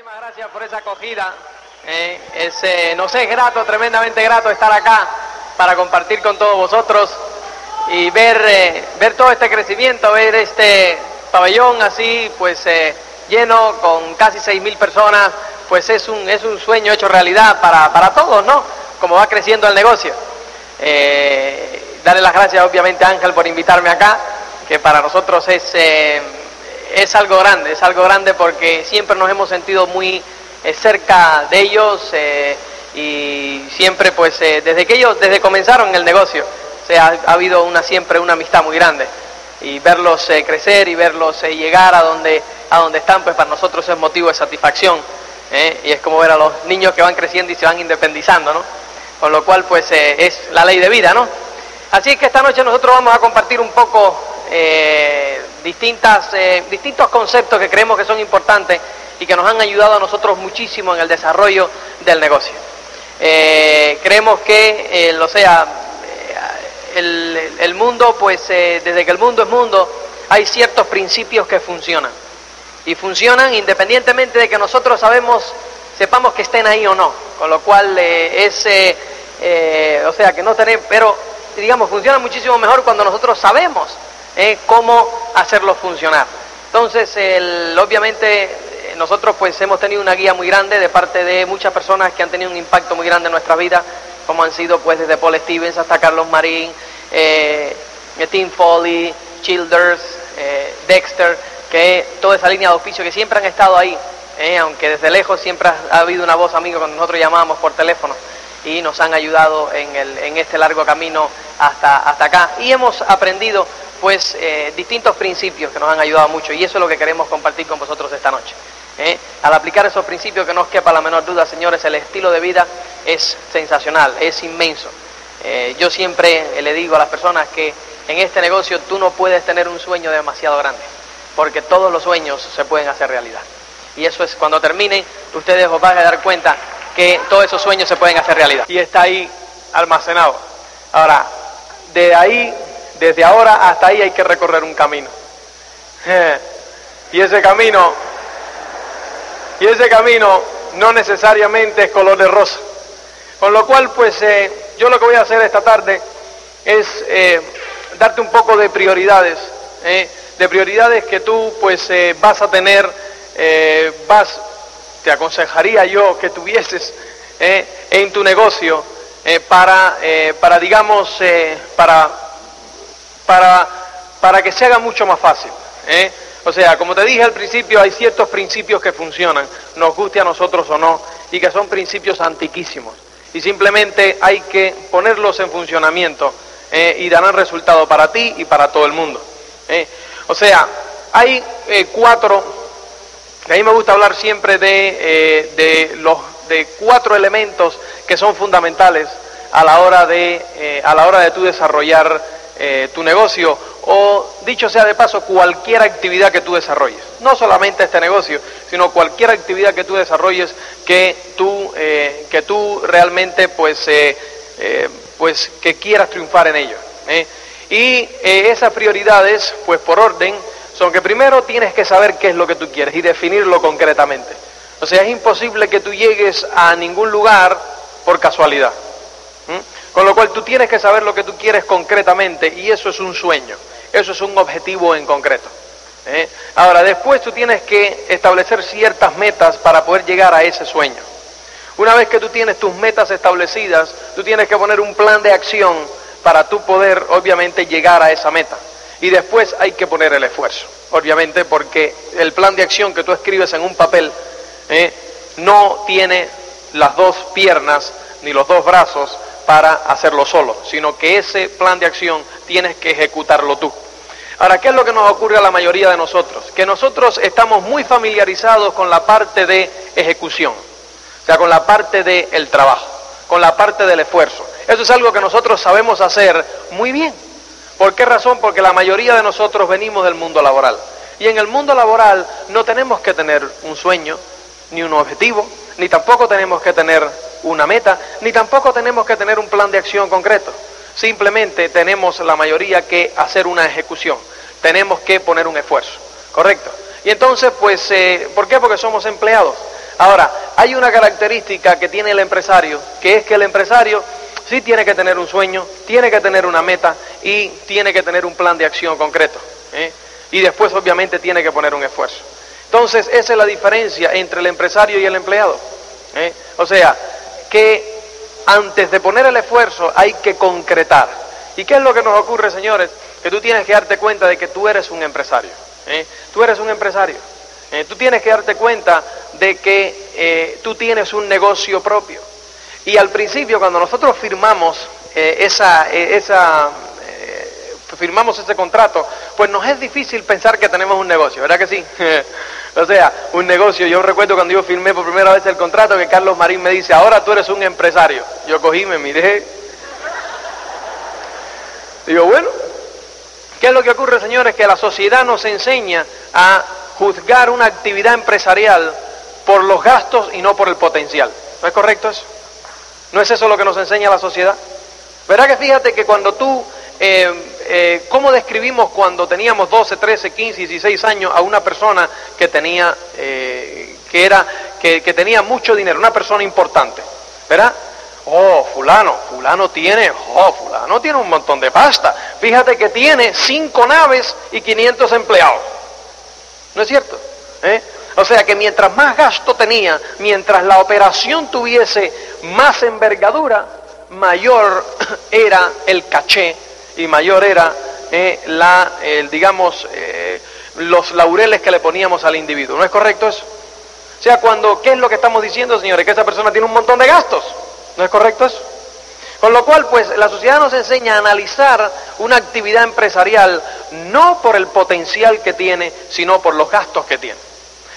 Muchísimas gracias por esa acogida. Eh, es, eh, nos es grato, tremendamente grato estar acá para compartir con todos vosotros y ver, eh, ver todo este crecimiento, ver este pabellón así, pues eh, lleno con casi 6.000 personas, pues es un, es un sueño hecho realidad para, para todos, ¿no? Como va creciendo el negocio. Darle las gracias obviamente a Ángel por invitarme acá, que para nosotros es, es algo grande, es algo grande porque siempre nos hemos sentido muy eh, cerca de ellos eh, y siempre pues eh, desde que ellos, desde comenzaron el negocio, o sea, ha, ha habido una siempre una amistad muy grande y verlos eh, crecer y verlos eh, llegar a donde, a donde están, pues para nosotros es motivo de satisfacción. Y es como ver a los niños que van creciendo y se van independizando, ¿no? Con lo cual, pues es la ley de vida, ¿no? Así que esta noche nosotros vamos a compartir un poco eh, distintas, eh, distintos conceptos que creemos que son importantes y que nos han ayudado a nosotros muchísimo en el desarrollo del negocio. Eh, creemos que, o sea, el, el mundo, pues desde que el mundo es mundo, hay ciertos principios que funcionan. Y funcionan independientemente de que nosotros sabemos, sepamos que estén ahí o no. Con lo cual es, o sea, que no tenemos, pero digamos, funciona muchísimo mejor cuando nosotros sabemos eh, cómo hacerlo funcionar. Entonces, el- obviamente, nosotros pues hemos tenido una guía muy grande de parte de muchas personas que han tenido un impacto muy grande en nuestra vida, como han sido pues desde Paul Stevens hasta Carlos Marín, eh, Tim Foley, Childers, eh, Dexter, que toda esa línea de oficio que siempre han estado ahí, eh, aunque desde lejos siempre ha, ha habido una voz amiga cuando nosotros llamábamos por teléfono y nos han ayudado en, el- en este largo camino hasta, hasta acá. Y hemos aprendido pues eh, distintos principios que nos han ayudado mucho y eso es lo que queremos compartir con vosotros esta noche. ¿eh? Al aplicar esos principios que no os quepa la menor duda, señores, el estilo de vida es sensacional, es inmenso. Eh, yo siempre le digo a las personas que en este negocio tú no puedes tener un sueño demasiado grande, porque todos los sueños se pueden hacer realidad. Y eso es cuando terminen, ustedes os van a dar cuenta que todos esos sueños se pueden hacer realidad. Y está ahí almacenado. Ahora, de ahí, desde ahora hasta ahí hay que recorrer un camino. Y ese camino, y ese camino no necesariamente es color de rosa. Con lo cual, pues eh, yo lo que voy a hacer esta tarde es eh, darte un poco de prioridades, eh, de prioridades que tú pues eh, vas a tener, eh, vas, te aconsejaría yo que tuvieses eh, en tu negocio eh, para, eh, para digamos, eh, para, para, para que se haga mucho más fácil. O sea, como te dije al principio, hay ciertos principios que funcionan, nos guste a nosotros o no, y que son principios antiquísimos. Y simplemente hay que ponerlos en funcionamiento y darán resultado para ti y para todo el mundo. O sea, hay cuatro, a mí me gusta hablar siempre de, eh, de, los, de cuatro elementos que son fundamentales a la hora de, eh, a la hora de tú desarrollar eh, tu negocio o, dicho sea de paso, cualquier actividad que tú desarrolles. No solamente este negocio, sino cualquier actividad que tú desarrolles que tú, eh, que tú realmente pues, pues que quieras triunfar en ello. Y esas prioridades, pues por orden, son primero tienes que saber qué es lo que tú quieres y definirlo concretamente. O sea, es imposible que tú llegues a ningún lugar por casualidad. Con lo cual tú tienes que saber lo que tú quieres concretamente y eso es un sueño, eso es un objetivo en concreto. ¿eh? Ahora, después tú tienes que establecer ciertas metas para poder llegar a ese sueño. Una vez que tú tienes tus metas establecidas, tú tienes que poner un plan de acción para tú poder, obviamente, llegar a esa meta. Y después hay que poner el esfuerzo, obviamente, porque el plan de acción que tú escribes en un papel ¿eh? no tiene las dos piernas ni los dos brazos para hacerlo solo, sino que ese plan de acción tienes que ejecutarlo tú. Ahora, ¿qué es lo que nos ocurre a la mayoría de nosotros? Que nosotros estamos muy familiarizados con la parte de ejecución, o sea, con la parte del trabajo, con la parte del esfuerzo. Eso es algo que nosotros sabemos hacer muy bien. ¿Por qué razón? Porque la mayoría de nosotros venimos del mundo laboral. Y en el mundo laboral no tenemos que tener un sueño, ni un objetivo, ni tampoco tenemos que tener una meta, ni tampoco tenemos que tener un plan de acción concreto. Simplemente tenemos la mayoría que hacer una ejecución. Tenemos que poner un esfuerzo. ¿Correcto? Y entonces, pues, eh, ¿por qué? Porque somos empleados. Ahora, hay una característica que tiene el empresario, que es que el empresario sí tiene que tener un sueño, tiene que tener una meta y tiene que tener un plan de acción concreto. ¿eh? Y después obviamente tiene que poner un esfuerzo. Entonces, esa es la diferencia entre el empresario y el empleado. ¿eh? O sea, que antes de poner el esfuerzo hay que concretar. ¿Y qué es lo que nos ocurre, señores? Que tú tienes que darte cuenta de que tú eres un empresario. ¿eh? Tú eres un empresario. Tú tienes que darte cuenta de que tú tienes un negocio propio. Y al principio, cuando nosotros firmamos esa, esa firmamos ese contrato, pues nos es difícil pensar que tenemos un negocio, ¿verdad que sí? o sea, un negocio. Yo recuerdo cuando yo firmé por primera vez el contrato que Carlos Marín me dice, ahora tú eres un empresario. Yo cogí, me miré. Digo, bueno, ¿qué es lo que ocurre, señores? Que la sociedad nos enseña a juzgar una actividad empresarial por los gastos y no por el potencial. ¿No es correcto eso? ¿No es eso lo que nos enseña la sociedad? ¿Verdad que fíjate que cuando tú eh, eh, ¿cómo describimos cuando teníamos 12, 13, 15, 16 años a una persona que tenía, eh, que, era, que, tenía mucho dinero, una persona importante? ¿Verdad? Oh, fulano, fulano tiene, oh, fulano tiene un montón de pasta. Fíjate que tiene cinco naves y 500 empleados. ¿No es cierto? ¿Eh? O sea que mientras más gasto tenía, mientras la operación tuviese más envergadura, mayor era el caché y mayor era eh, la, digamos, eh, los laureles que le poníamos al individuo. ¿No es correcto eso? O sea, cuando, ¿qué es lo que estamos diciendo, señores? Que esa persona tiene un montón de gastos. ¿No es correcto eso? Con lo cual, pues, la sociedad nos enseña a analizar una actividad empresarial no por el potencial que tiene, sino por los gastos que tiene.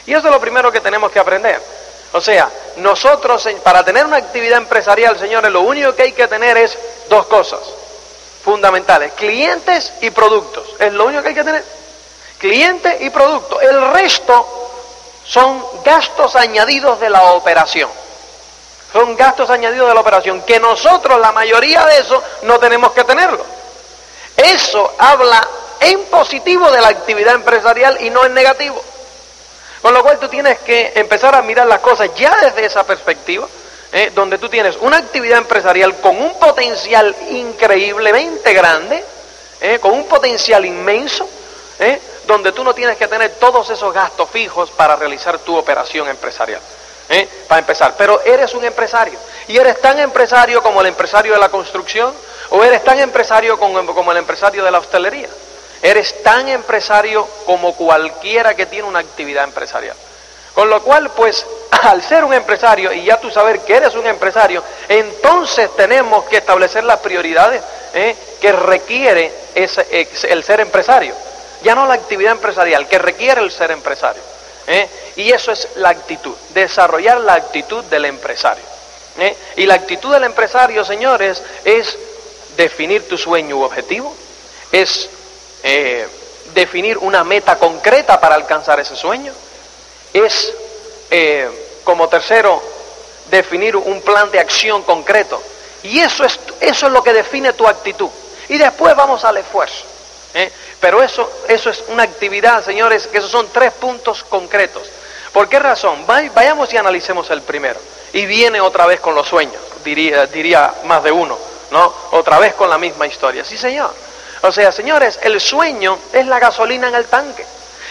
Y eso es lo primero que tenemos que aprender. O sea, nosotros, para tener una actividad empresarial, señores, lo único que hay que tener es dos cosas fundamentales, clientes y productos. Es lo único que hay que tener. Cliente y producto. El resto son gastos añadidos de la operación. Son gastos añadidos de la operación, que nosotros, la mayoría de eso, no tenemos que tenerlo. Eso habla en positivo de la actividad empresarial y no en negativo. Con lo cual tú tienes que empezar a mirar las cosas ya desde esa perspectiva ¿eh? donde tú tienes una actividad empresarial con un potencial increíblemente grande, ¿eh? con un potencial inmenso, ¿eh? donde tú no tienes que tener todos esos gastos fijos para realizar tu operación empresarial. Para empezar, pero eres un empresario y eres tan empresario como el empresario de la construcción o eres tan empresario como, como el empresario de la hostelería. Eres tan empresario como cualquiera que tiene una actividad empresarial. Con lo cual, pues, al ser un empresario y ya tú saber que eres un empresario, entonces tenemos que establecer las prioridades ¿eh? que requiere el ser empresario. Ya no la actividad empresarial, que requiere el ser empresario. ¿eh? Y eso es la actitud, desarrollar la actitud del empresario. ¿eh? Y la actitud del empresario, señores, es definir tu sueño u objetivo, es definir una meta concreta para alcanzar ese sueño, es, eh, como tercero, definir un plan de acción concreto. Y eso es, eso es lo que define tu actitud. Y después vamos al esfuerzo. ¿eh? Pero eso, eso es una actividad, señores, que esos son tres puntos concretos. ¿Por qué razón? Vayamos y analicemos el primero. Y viene otra vez con los sueños, diría, diría más de uno, ¿no? Otra vez con la misma historia. Sí, señor. O sea, señores, el sueño es la gasolina en el tanque.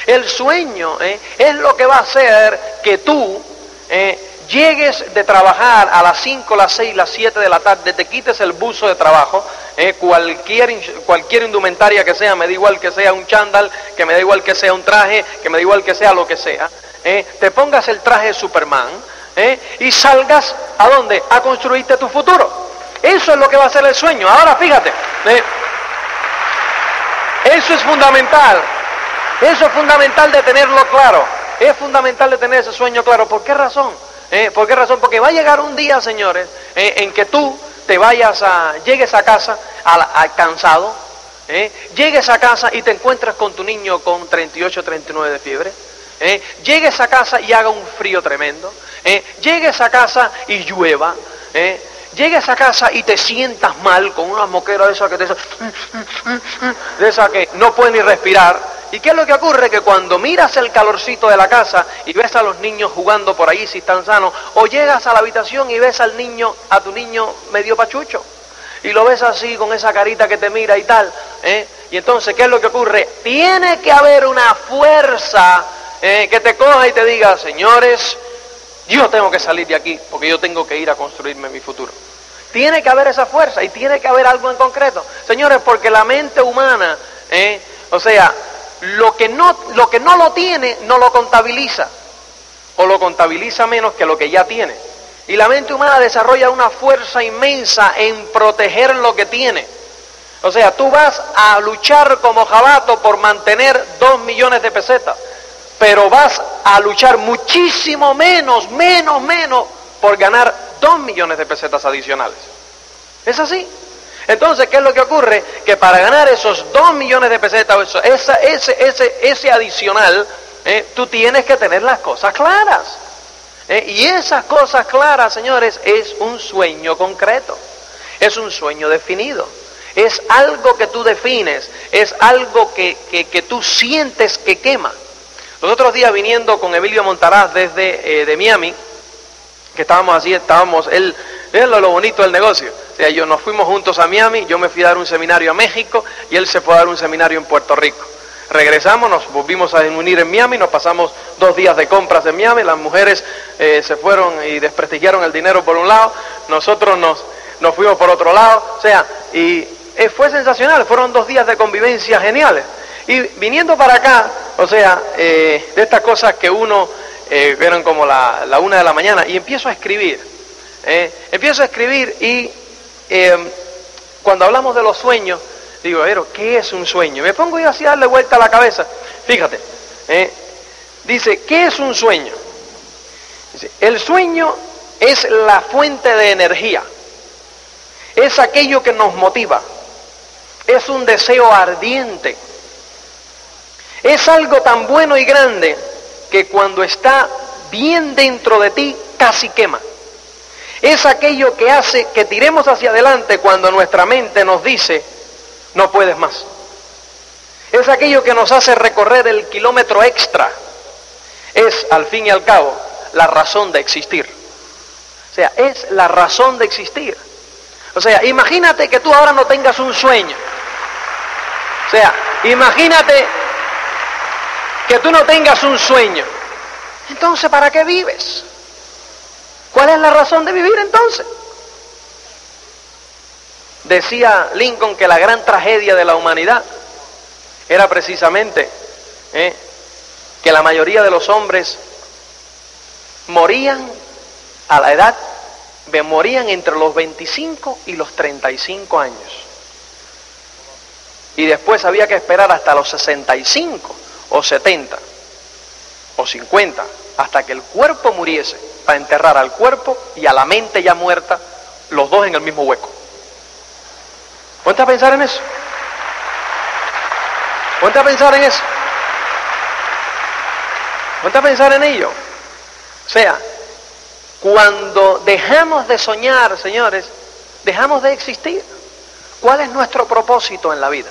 El sueño ¿eh? es lo que va a hacer que tú ¿eh? llegues de trabajar a las 5, las 6, las 7 de la tarde, te quites el buzo de trabajo, ¿eh? cualquier, cualquier indumentaria que sea, me da igual que sea un chándal, que me da igual que sea un traje, que me da igual que sea lo que sea, te pongas el traje de Superman y salgas a dónde? A construirte tu futuro. Eso es lo que va a ser el sueño. Ahora fíjate, eso es fundamental. Eso es fundamental de tenerlo claro. Es fundamental de tener ese sueño claro. ¿Por qué razón? ¿Eh? ¿Por qué razón? Porque va a llegar un día, señores, eh, en que tú te vayas a, llegues a casa al, cansado, ¿eh? llegues a casa y te encuentres con tu niño con 38, 39 de fiebre, llegues a casa y haga un frío tremendo, llegues a casa y llueva, llegues a casa y te sientas mal con una moquera de esa que te de esa que no puedes ni respirar, ¿Y qué es lo que ocurre? Que cuando miras el calorcito de la casa y ves a los niños jugando por ahí si están sanos, o llegas a la habitación y ves al niño, a tu niño medio pachucho, y lo ves así con esa carita que te mira y tal, ¿eh? y entonces, ¿qué es lo que ocurre? Tiene que haber una fuerza ¿eh? que te coja y te diga, señores, yo tengo que salir de aquí porque yo tengo que ir a construirme mi futuro. Tiene que haber esa fuerza y tiene que haber algo en concreto. Señores, porque la mente humana, ¿eh? o sea, lo que, no, lo que no lo tiene, no lo contabiliza. O lo contabiliza menos que lo que ya tiene. Y la mente humana desarrolla una fuerza inmensa en proteger lo que tiene. O sea, tú vas a luchar como jabato por mantener dos millones de pesetas pero vas a luchar muchísimo menos, menos, menos por ganar dos millones de pesetas adicionales. ¿Es así? Entonces, ¿qué es lo que ocurre? Que para ganar esos dos millones de pesetas, ese, ese, ese adicional, eh, tú tienes que tener las cosas claras. Eh, y esas cosas claras, señores, es un sueño concreto, es un sueño definido, es algo que tú defines, es algo que, que, que tú sientes que quema. Los otros días viniendo con Emilio Montaraz desde eh, de Miami, que estábamos así, estábamos, él, lo, bonito del negocio. O sea, yo, nos fuimos juntos a Miami, yo me fui a dar un seminario a México y él se fue a dar un seminario en Puerto Rico. Regresamos, nos volvimos a unir en Miami, nos pasamos dos días de compras en Miami, las mujeres eh, se fueron y desprestigiaron el dinero por un lado, nosotros nos, nos fuimos por otro lado, o sea, y eh, fue sensacional, fueron dos días de convivencia geniales. Y viniendo para acá, o sea, eh, de estas cosas que uno, eh, vieron como la, una de la mañana, y empiezo a escribir. Eh, empiezo a escribir y cuando hablamos de los sueños, digo, pero, ¿qué es un sueño? Me pongo yo así a darle vuelta a la cabeza. Fíjate, dice, ¿qué es un sueño? El sueño es la fuente de energía, es aquello que nos motiva, es un deseo ardiente es algo tan bueno y grande que cuando está bien dentro de ti casi quema. Es aquello que hace que tiremos hacia adelante cuando nuestra mente nos dice, no puedes más. Es aquello que nos hace recorrer el kilómetro extra. Es, al fin y al cabo, la razón de existir. O sea, es la razón de existir. O sea, imagínate que tú ahora no tengas un sueño. O sea, imagínate que tú no tengas un sueño. Entonces, ¿para qué vives? ¿Cuál es la razón de vivir entonces? Decía Lincoln que la gran tragedia de la humanidad era precisamente ¿eh? que la mayoría de los hombres morían a la edad, morían entre los 25 y los 35 años. Y después había que esperar hasta los 65 o 70 o 50 hasta que el cuerpo muriese para enterrar al cuerpo y a la mente ya muerta los dos en el mismo hueco. Ponte a pensar en eso. Ponte a pensar en eso. Ponte a pensar en ello. O sea, cuando dejamos de soñar, señores, dejamos de existir. ¿Cuál es nuestro propósito en la vida?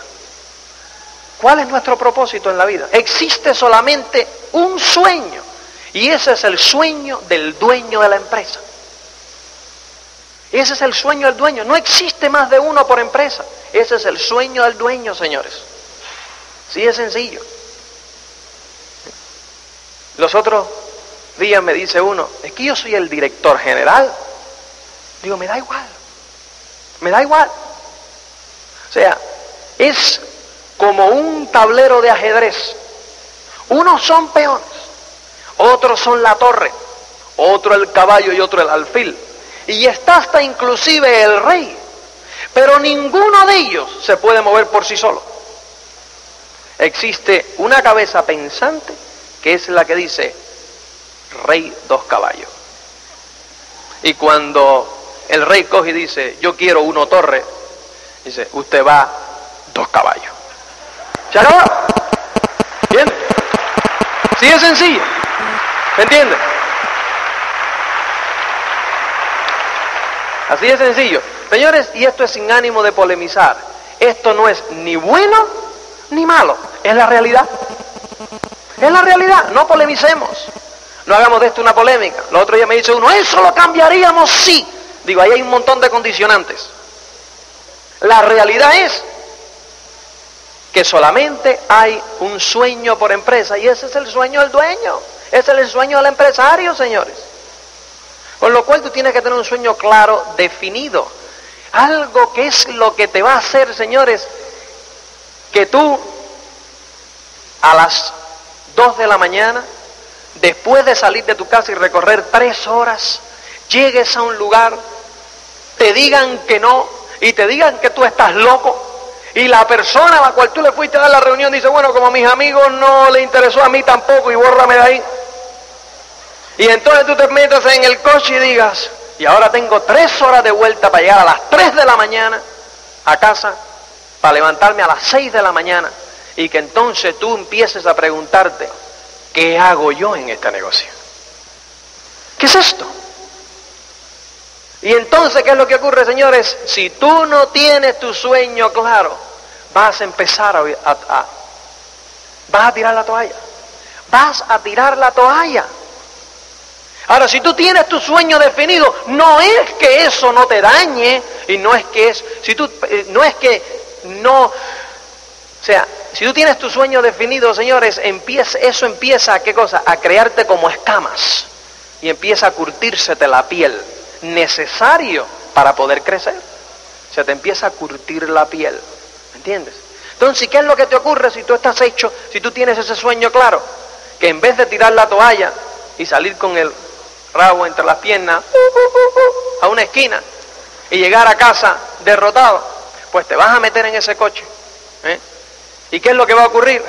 ¿Cuál es nuestro propósito en la vida? Existe solamente un sueño y ese es el sueño del dueño de la empresa. Ese es el sueño del dueño. No existe más de uno por empresa. Ese es el sueño del dueño, señores. Sí es sencillo. Los otros días me dice uno, es que yo soy el director general. Digo, me da igual. Me da igual. O sea, es como un tablero de ajedrez. Unos son peones, otros son la torre, otro el caballo y otro el alfil. Y está hasta inclusive el rey. Pero ninguno de ellos se puede mover por sí solo. Existe una cabeza pensante que es la que dice, rey dos caballos. Y cuando el rey coge y dice, yo quiero uno torre, dice, usted va dos caballos. ¿Se? ¿Entiendes? Sí es sencillo. ¿Me entiendes? Así de sencillo. Señores, y esto es sin ánimo de polemizar. Esto no es ni bueno ni malo, es la realidad. Es la realidad, no polemicemos. No hagamos de esto una polémica. Lo otro día me dice uno, eso lo cambiaríamos sí. Digo, ahí hay un montón de condicionantes. La realidad es que solamente hay un sueño por empresa y ese es el sueño del dueño, ese es el sueño del empresario, señores. Con lo cual tú tienes que tener un sueño claro, definido. Algo que es lo que te va a hacer, señores, que tú a las 2 de la mañana, después de salir de tu casa y recorrer tres horas, llegues a un lugar, te digan que no y te digan que tú estás loco, y la persona a la cual tú le fuiste a dar la reunión dice, bueno, como a mis amigos no le interesó a mí tampoco y bórrame de ahí. Y entonces tú te metas en el coche y digas, y ahora tengo tres horas de vuelta para llegar a las tres de la mañana a casa, para levantarme a las seis de la mañana, y que entonces tú empieces a preguntarte, ¿qué hago yo en este negocio? ¿Qué es esto? Y entonces, ¿qué es lo que ocurre, señores? Si tú no tienes tu sueño claro, vas a empezar a, vas a tirar la toalla. Vas a tirar la toalla. Ahora, si tú tienes tu sueño definido, no es que eso no te dañe y no es que es, si tú, eh, no es que no, o sea, si tú tienes tu sueño definido, señores, empieza, eso empieza a qué cosa, a crearte como escamas y empieza a curtírsete la piel necesario para poder crecer. Se te empieza a curtir la piel. ¿Me entiendes? Entonces, ¿qué es lo que te ocurre si tú estás hecho, si tú tienes ese sueño claro? Que en vez de tirar la toalla y salir con el rabo entre las piernas a una esquina y llegar a casa derrotado, pues te vas a meter en ese coche. ¿eh? ¿Y qué es lo que va a ocurrir?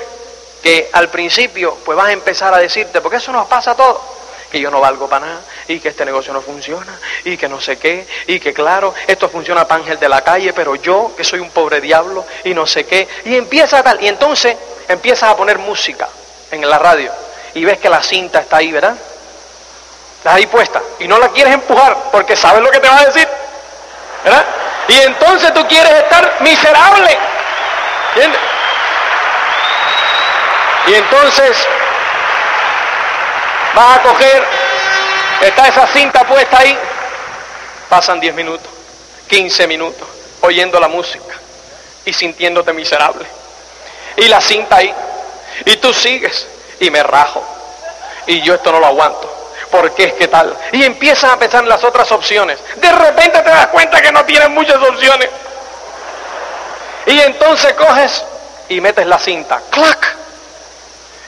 Que al principio pues vas a empezar a decirte, porque eso nos pasa a todos, que yo no valgo para nada y que este negocio no funciona y que no sé qué y que claro, esto funciona para ángel de la calle, pero yo que soy un pobre diablo y no sé qué. Y empieza tal, y entonces empiezas a poner música en la radio y ves que la cinta está ahí, ¿verdad? Está ahí puesta y no la quieres empujar porque sabes lo que te va a decir, ¿verdad? Y entonces tú quieres estar miserable, ¿entiendes? Y entonces vas a coger, está esa cinta puesta ahí, pasan 10 minutos, 15 minutos, oyendo la música y sintiéndote miserable. Y la cinta ahí, y tú sigues, y me rajo, y yo esto no lo aguanto. porque es que tal? Y empiezas a pensar en las otras opciones. De repente te das cuenta que no tienes muchas opciones. Y entonces coges y metes la cinta. ¡Clac!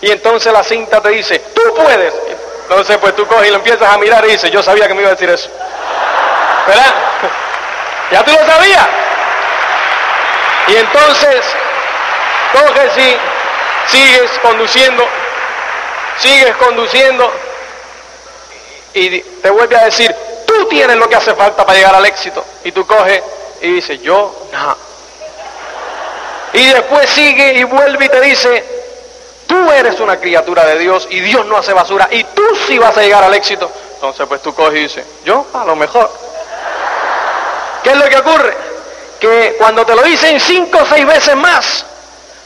Y entonces la cinta te dice, tú puedes. Entonces pues tú coges y lo empiezas a mirar y dices, yo sabía que me iba a decir eso. ¿Verdad? Ya tú lo sabías. Y entonces coges y sigues conduciendo, sigues conduciendo y te vuelve a decir, tú tienes lo que hace falta para llegar al éxito. Y tú coges y dices, yo no. Y después sigue y vuelve y te dice, Tú eres una criatura de Dios y Dios no hace basura y tú sí vas a llegar al éxito. Entonces pues tú coges y dices, yo a lo mejor. ¿Qué es lo que ocurre? Que cuando te lo dicen cinco o seis veces más,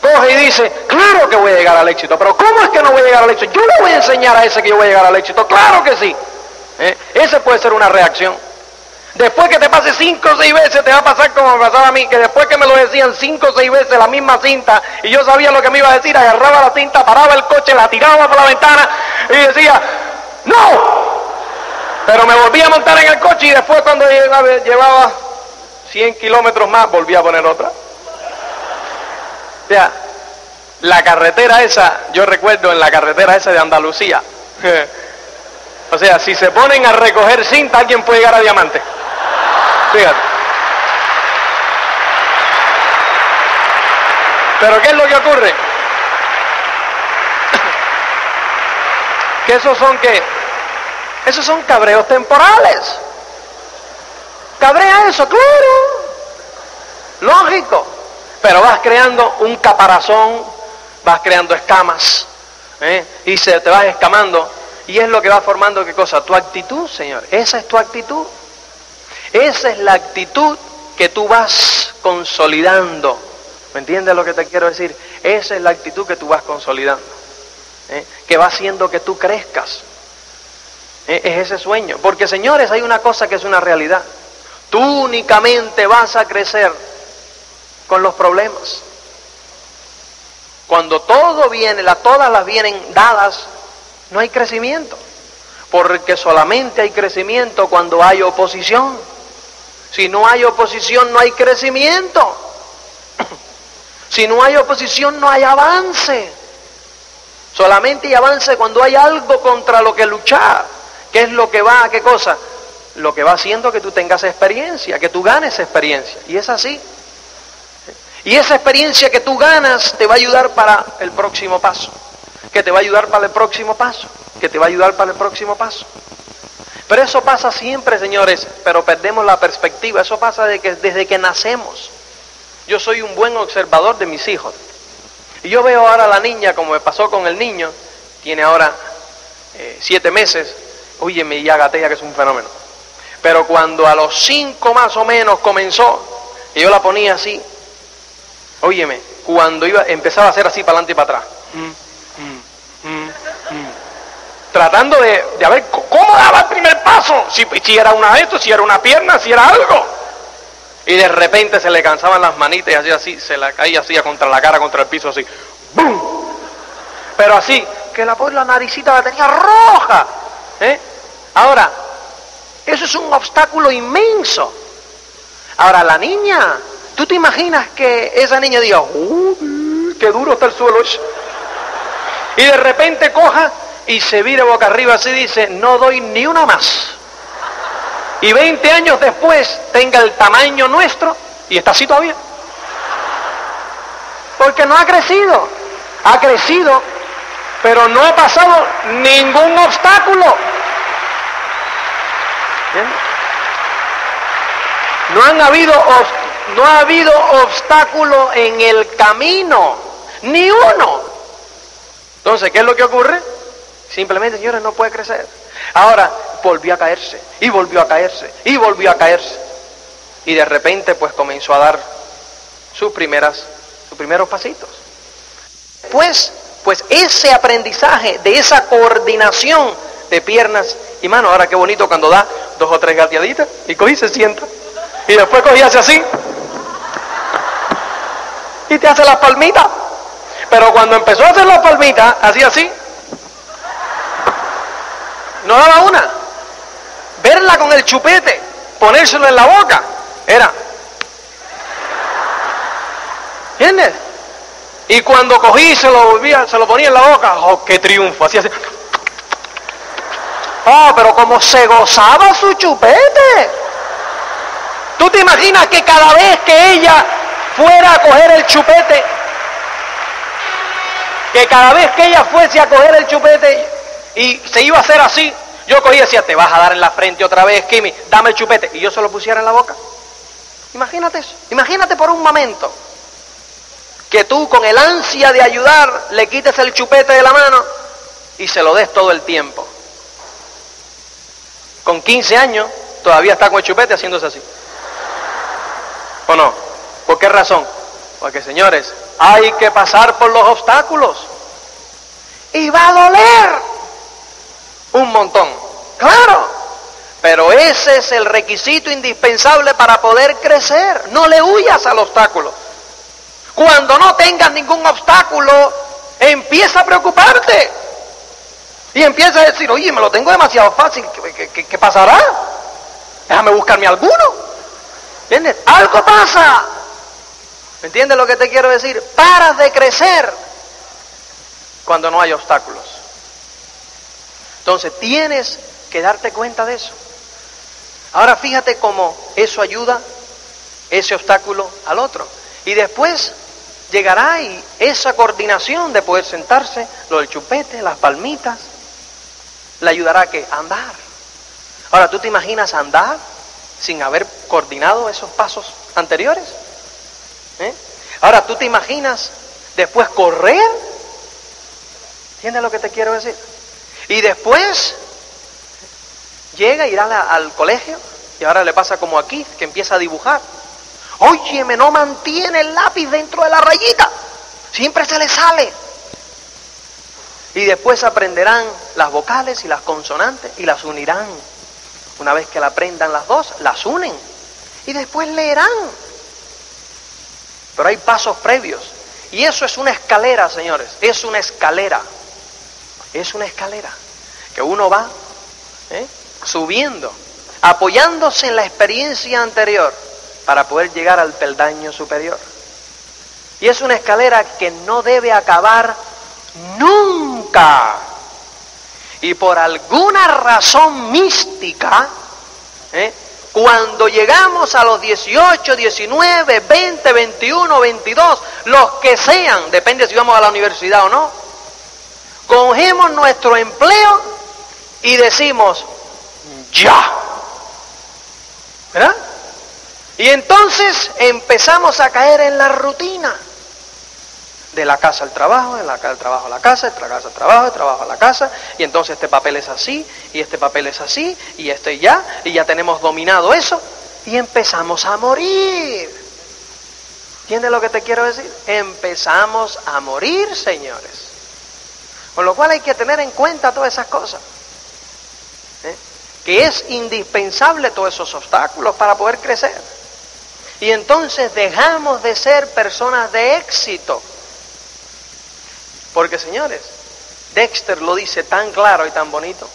coge y dice, claro que voy a llegar al éxito, pero ¿cómo es que no voy a llegar al éxito? Yo le voy a enseñar a ese que yo voy a llegar al éxito, claro que sí. ¿Eh? Ese puede ser una reacción. Después que te pase cinco o seis veces, te va a pasar como me pasaba a mí, que después que me lo decían cinco o seis veces la misma cinta, y yo sabía lo que me iba a decir, agarraba la cinta, paraba el coche, la tiraba por la ventana y decía, ¡No! Pero me volvía a montar en el coche y después cuando llevaba 100 kilómetros más, volvía a poner otra. O sea, la carretera esa, yo recuerdo en la carretera esa de Andalucía, o sea, si se ponen a recoger cinta, alguien puede llegar a diamante. Fíjate. Pero ¿qué es lo que ocurre? que esos son qué? Esos son cabreos temporales. Cabrea eso, claro. Lógico. Pero vas creando un caparazón, vas creando escamas, ¿eh? y se te vas escamando. Y es lo que va formando qué cosa? Tu actitud, Señor. Esa es tu actitud. Esa es la actitud que tú vas consolidando. ¿Me entiendes lo que te quiero decir? Esa es la actitud que tú vas consolidando. ¿eh? que va haciendo que tú crezcas. ¿Eh? Es ese sueño. Porque señores, hay una cosa que es una realidad. Tú únicamente vas a crecer con los problemas. Cuando todo viene, la, todas las vienen dadas, no hay crecimiento. Porque solamente hay crecimiento cuando hay oposición. Si no hay oposición, no hay crecimiento. Si no hay oposición, no hay avance. Solamente hay avance cuando hay algo contra lo que luchar. ¿Qué es lo que va a qué cosa? Lo que va haciendo que tú tengas experiencia, que tú ganes experiencia. Y es así. Y esa experiencia que tú ganas te va a ayudar para el próximo paso. Que te va a ayudar para el próximo paso. Que te va a ayudar para el próximo paso. Pero eso pasa siempre, señores, pero perdemos la perspectiva. Eso pasa de que, desde que nacemos. Yo soy un buen observador de mis hijos. Y yo veo ahora a la niña, como me pasó con el niño, tiene ahora eh, siete meses, óyeme, ya gatea que es un fenómeno. Pero cuando a los cinco más o menos comenzó, y yo la ponía así, óyeme, cuando iba, empezaba a hacer así para adelante y para atrás. Mm, Tratando de, de ver cómo daba el primer paso, si, si era una de estos, si era una pierna, si era algo. Y de repente se le cansaban las manitas y así, así, se la caía así contra la cara, contra el piso, así. ¡Bum! Pero así, que la, la naricita la tenía roja. ¿eh? Ahora, eso es un obstáculo inmenso. Ahora, la niña, ¿tú te imaginas que esa niña diga, ¡Uh, qué duro está el suelo! Y de repente coja y se vire boca arriba así dice, no doy ni una más. Y 20 años después tenga el tamaño nuestro y está así todavía. Porque no ha crecido. Ha crecido, pero no ha pasado ningún obstáculo. No han habido no ha habido obstáculo en el camino, ni uno. Entonces, ¿qué es lo que ocurre? Simplemente, señores, no puede crecer. Ahora volvió a caerse, y volvió a caerse, y volvió a caerse. Y de repente, pues comenzó a dar sus primeras, sus primeros pasitos. Pues, pues ese aprendizaje de esa coordinación de piernas y manos, ahora qué bonito cuando da dos o tres gateaditas y cogí se sienta. Y después cogí hace así. Y te hace las palmitas. Pero cuando empezó a hacer las palmitas, así así, no daba una. Verla con el chupete, ponérselo en la boca, era. ¿Entiendes? Y cuando cogí se lo volvía, se lo ponía en la boca, ¡oh, qué triunfo! Así así. Oh, pero como se gozaba su chupete. ¿Tú te imaginas que cada vez que ella fuera a coger el chupete, que cada vez que ella fuese a coger el chupete, y se iba a hacer así, yo cogía y decía, te vas a dar en la frente otra vez, Kimi, dame el chupete, y yo se lo pusiera en la boca. Imagínate eso, imagínate por un momento que tú con el ansia de ayudar le quites el chupete de la mano y se lo des todo el tiempo. Con 15 años todavía está con el chupete haciéndose así. ¿O no? ¿Por qué razón? Porque señores, hay que pasar por los obstáculos. Y va a doler un montón. Claro, pero ese es el requisito indispensable para poder crecer. No le huyas al obstáculo. Cuando no tengas ningún obstáculo, empieza a preocuparte. Y empieza a decir, oye, me lo tengo demasiado fácil, ¿qué, pasará? Déjame buscarme alguno. ¿Entiendes? Algo pasa. ¿Me entiendes lo que te quiero decir? Paras de crecer cuando no hay obstáculos. Entonces tienes que darte cuenta de eso. Ahora fíjate cómo eso ayuda ese obstáculo al otro. Y después llegará y esa coordinación de poder sentarse, lo del chupete, las palmitas, le ayudará a que andar. Ahora, ¿tú te imaginas andar sin haber coordinado esos pasos anteriores? ¿Eh? Ahora, ¿tú te imaginas después correr? ¿Entiendes lo que te quiero decir? Y después llega, irá al colegio y ahora le pasa como aquí, que empieza a dibujar. Óyeme, no mantiene el lápiz dentro de la rayita. Siempre se le sale. Y después aprenderán las vocales y las consonantes y las unirán. Una vez que la aprendan las dos, las unen. Y después leerán. Pero hay pasos previos. Y eso es una escalera, señores. Es una escalera. Es una escalera. Que uno va ¿eh? subiendo, apoyándose en la experiencia anterior para poder llegar al peldaño superior. Y es una escalera que no debe acabar nunca. Y por alguna razón mística, ¿eh? cuando llegamos a los 18, 19, 20, 21, 22, los que sean, depende si vamos a la universidad o no, cogemos nuestro empleo y decimos, ya. ¿Verdad? Y entonces empezamos a caer en la rutina de la casa al trabajo, de la casa al trabajo a la casa, de la casa al trabajo, de trabajo a la casa, y entonces este papel es así, y este papel es así, y este ya, y ya tenemos dominado eso, y empezamos a morir. ¿Entiendes lo que te quiero decir? Empezamos a morir, señores. Con lo cual hay que tener en cuenta todas esas cosas. ¿eh? Que es indispensable todos esos obstáculos para poder crecer. Y entonces dejamos de ser personas de éxito porque señores, Dexter lo dice tan claro y tan bonito.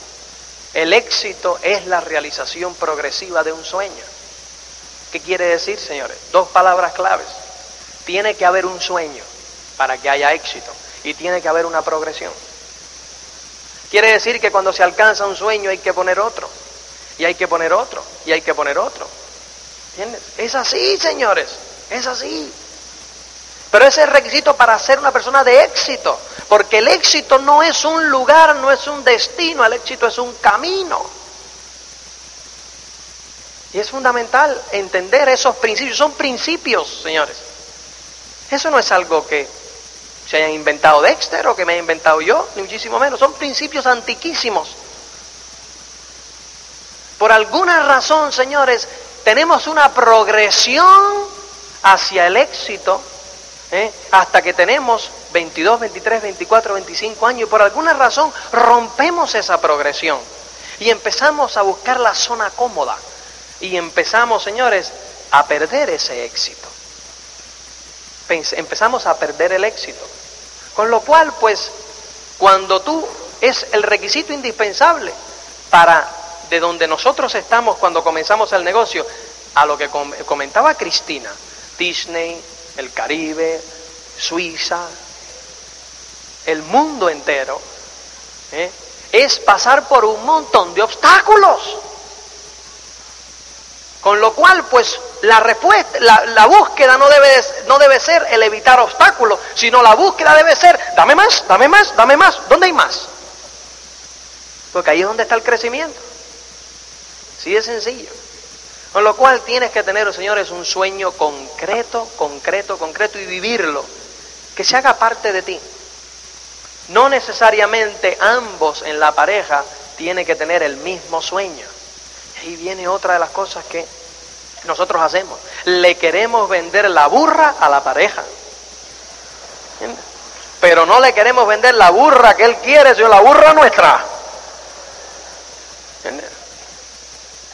El éxito es la realización progresiva de un sueño. ¿Qué quiere decir, señores? Dos palabras claves. Tiene que haber un sueño para que haya éxito y tiene que haber una progresión. Quiere decir que cuando se alcanza un sueño hay que poner otro, y hay que poner otro, y hay que poner otro. ¿Entiendes? Es así, señores, es así. Pero ese es el requisito para ser una persona de éxito, porque el éxito no es un lugar, no es un destino, el éxito es un camino. Y es fundamental entender esos principios, son principios, señores. Eso no es algo que se haya inventado Dexter o que me haya inventado yo, ni muchísimo menos, son principios antiquísimos. Por alguna razón, señores, tenemos una progresión hacia el éxito ¿eh? hasta que tenemos 22, 23, 24, 25 años y por alguna razón rompemos esa progresión y empezamos a buscar la zona cómoda y empezamos, señores, a perder ese éxito. Empezamos a perder el éxito. Con lo cual, pues, cuando tú es el requisito indispensable para de donde nosotros estamos cuando comenzamos el negocio, a lo que comentaba Cristina, Disney, el Caribe, Suiza, el mundo entero, ¿eh? es pasar por un montón de obstáculos. Con lo cual, pues, la respuesta, la, búsqueda no debe, no debe ser el evitar obstáculos, sino la búsqueda debe ser, dame más, dame más, dame más. ¿Dónde hay más? Porque ahí es donde está el crecimiento. Sí es sencillo. Con lo cual tienes que tener, señores, un sueño concreto, concreto, concreto y vivirlo. Que se haga parte de ti. No necesariamente ambos en la pareja tienen que tener el mismo sueño. Y ahí viene otra de las cosas que nosotros hacemos. Le queremos vender la burra a la pareja. Pero no le queremos vender la burra que él quiere, sino la burra nuestra.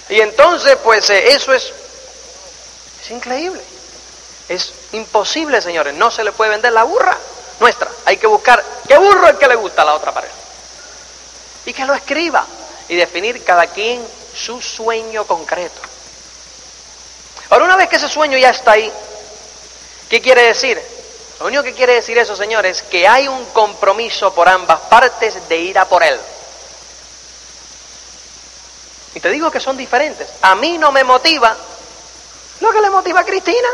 Y entonces, pues eh, eso es, es increíble. Es imposible, señores. No se le puede vender la burra nuestra. Hay que buscar qué burro es que le gusta a la otra pareja. Y que lo escriba. Y definir cada quien su sueño concreto. Ahora, una vez que ese sueño ya está ahí, ¿qué quiere decir? Lo único que quiere decir eso, señores, es que hay un compromiso por ambas partes de ir a por él. Y te digo que son diferentes. A mí no me motiva lo que le motiva a Cristina.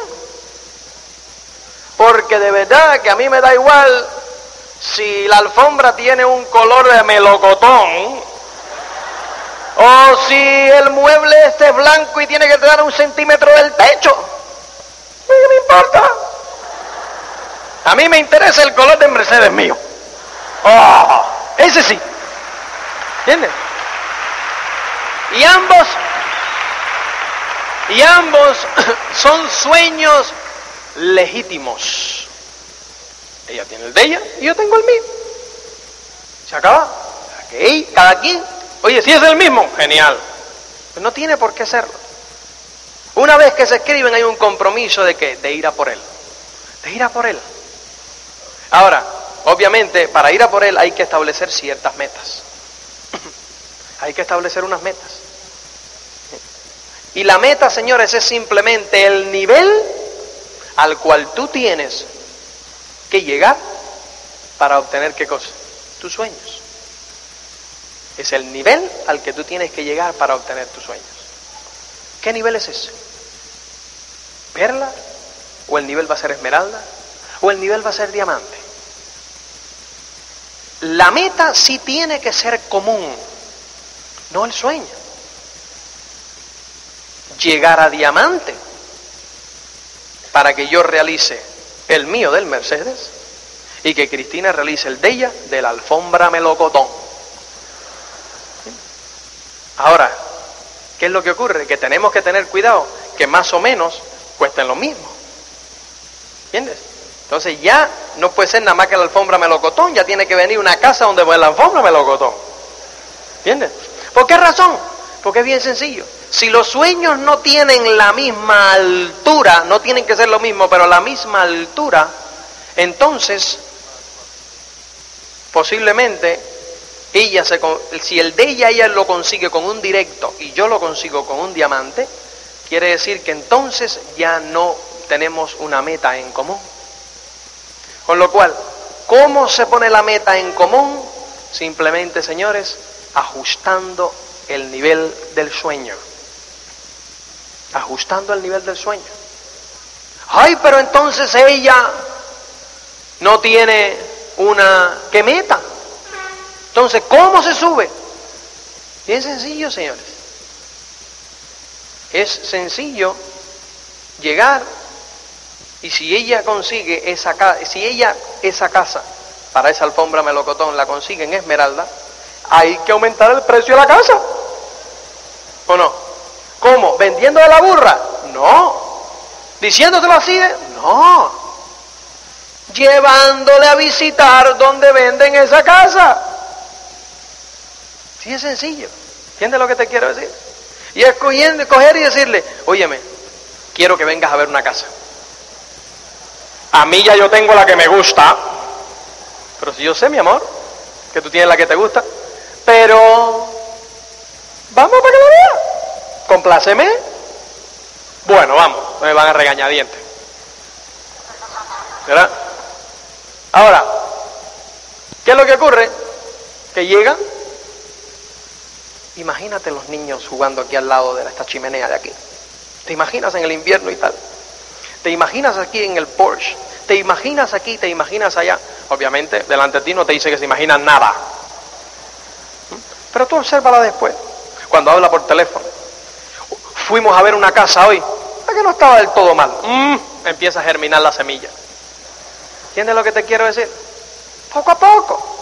Porque de verdad que a mí me da igual si la alfombra tiene un color de melocotón o si el mueble este es blanco y tiene que dar un centímetro del techo. ¿Qué me importa? A mí me interesa el color de Mercedes mío. Oh, ese sí. ¿Entiendes? Y ambos, y ambos son sueños legítimos. Ella tiene el de ella y yo tengo el mío. ¿Se acaba? Cada quien. Oye, si es el mismo, genial. Pues no tiene por qué serlo. Una vez que se escriben hay un compromiso de que de ir a por él. De ir a por él. Ahora, obviamente, para ir a por él hay que establecer ciertas metas. hay que establecer unas metas. Y la meta, señores, es simplemente el nivel al cual tú tienes que llegar para obtener qué cosa? Tus sueños. Es el nivel al que tú tienes que llegar para obtener tus sueños. ¿Qué nivel es ese? ¿Perla? ¿O el nivel va a ser esmeralda? ¿O el nivel va a ser diamante? La meta sí tiene que ser común, no el sueño. Llegar a diamante para que yo realice el mío del Mercedes y que Cristina realice el de ella de la alfombra melocotón. Ahora, ¿qué es lo que ocurre? Que tenemos que tener cuidado que más o menos cuesten lo mismo. ¿Entiendes? Entonces ya no puede ser nada más que la alfombra melocotón, ya tiene que venir una casa donde la alfombra melocotón. ¿Entiendes? ¿Por qué razón? Porque es bien sencillo. Si los sueños no tienen la misma altura, no tienen que ser lo mismo, pero la misma altura, entonces posiblemente ella se, si el de ella ella lo consigue con un directo y yo lo consigo con un diamante, quiere decir que entonces ya no tenemos una meta en común. Con lo cual, ¿cómo se pone la meta en común? Simplemente, señores, ajustando el nivel del sueño. Ajustando el nivel del sueño. Ay, pero entonces ella no tiene una que meta. Entonces, ¿cómo se sube? Bien sencillo, señores. Es sencillo llegar y si ella consigue esa casa, si ella esa casa para esa alfombra melocotón la consigue en Esmeralda, hay que aumentar el precio de la casa. ¿O no? ¿Cómo? ¿Vendiendo de la burra? No. ¿Diciéndotelo así? No. Llevándole a visitar donde venden esa casa. Sí es sencillo. ¿Entiendes lo que te quiero decir? Y es coger y decirle, óyeme, quiero que vengas a ver una casa. A mí ya yo tengo la que me gusta, pero si yo sé, mi amor, que tú tienes la que te gusta, pero vamos para que lo vea. Compláceme. Bueno, vamos, me van a regañar dientes. ¿Verdad? Ahora, ¿qué es lo que ocurre? Que llegan Imagínate los niños jugando aquí al lado de esta chimenea de aquí. ¿Te imaginas en el invierno y tal? ¿Te imaginas aquí en el Porsche? ¿Te imaginas aquí? ¿Te imaginas allá? Obviamente, delante de ti no te dice que se imaginan nada. ¿Mm? Pero tú obsérvala después, cuando habla por teléfono. Fuimos a ver una casa hoy, que no estaba del todo mal. Mm, empieza a germinar la semilla. ¿Entiendes lo que te quiero decir? Poco a poco.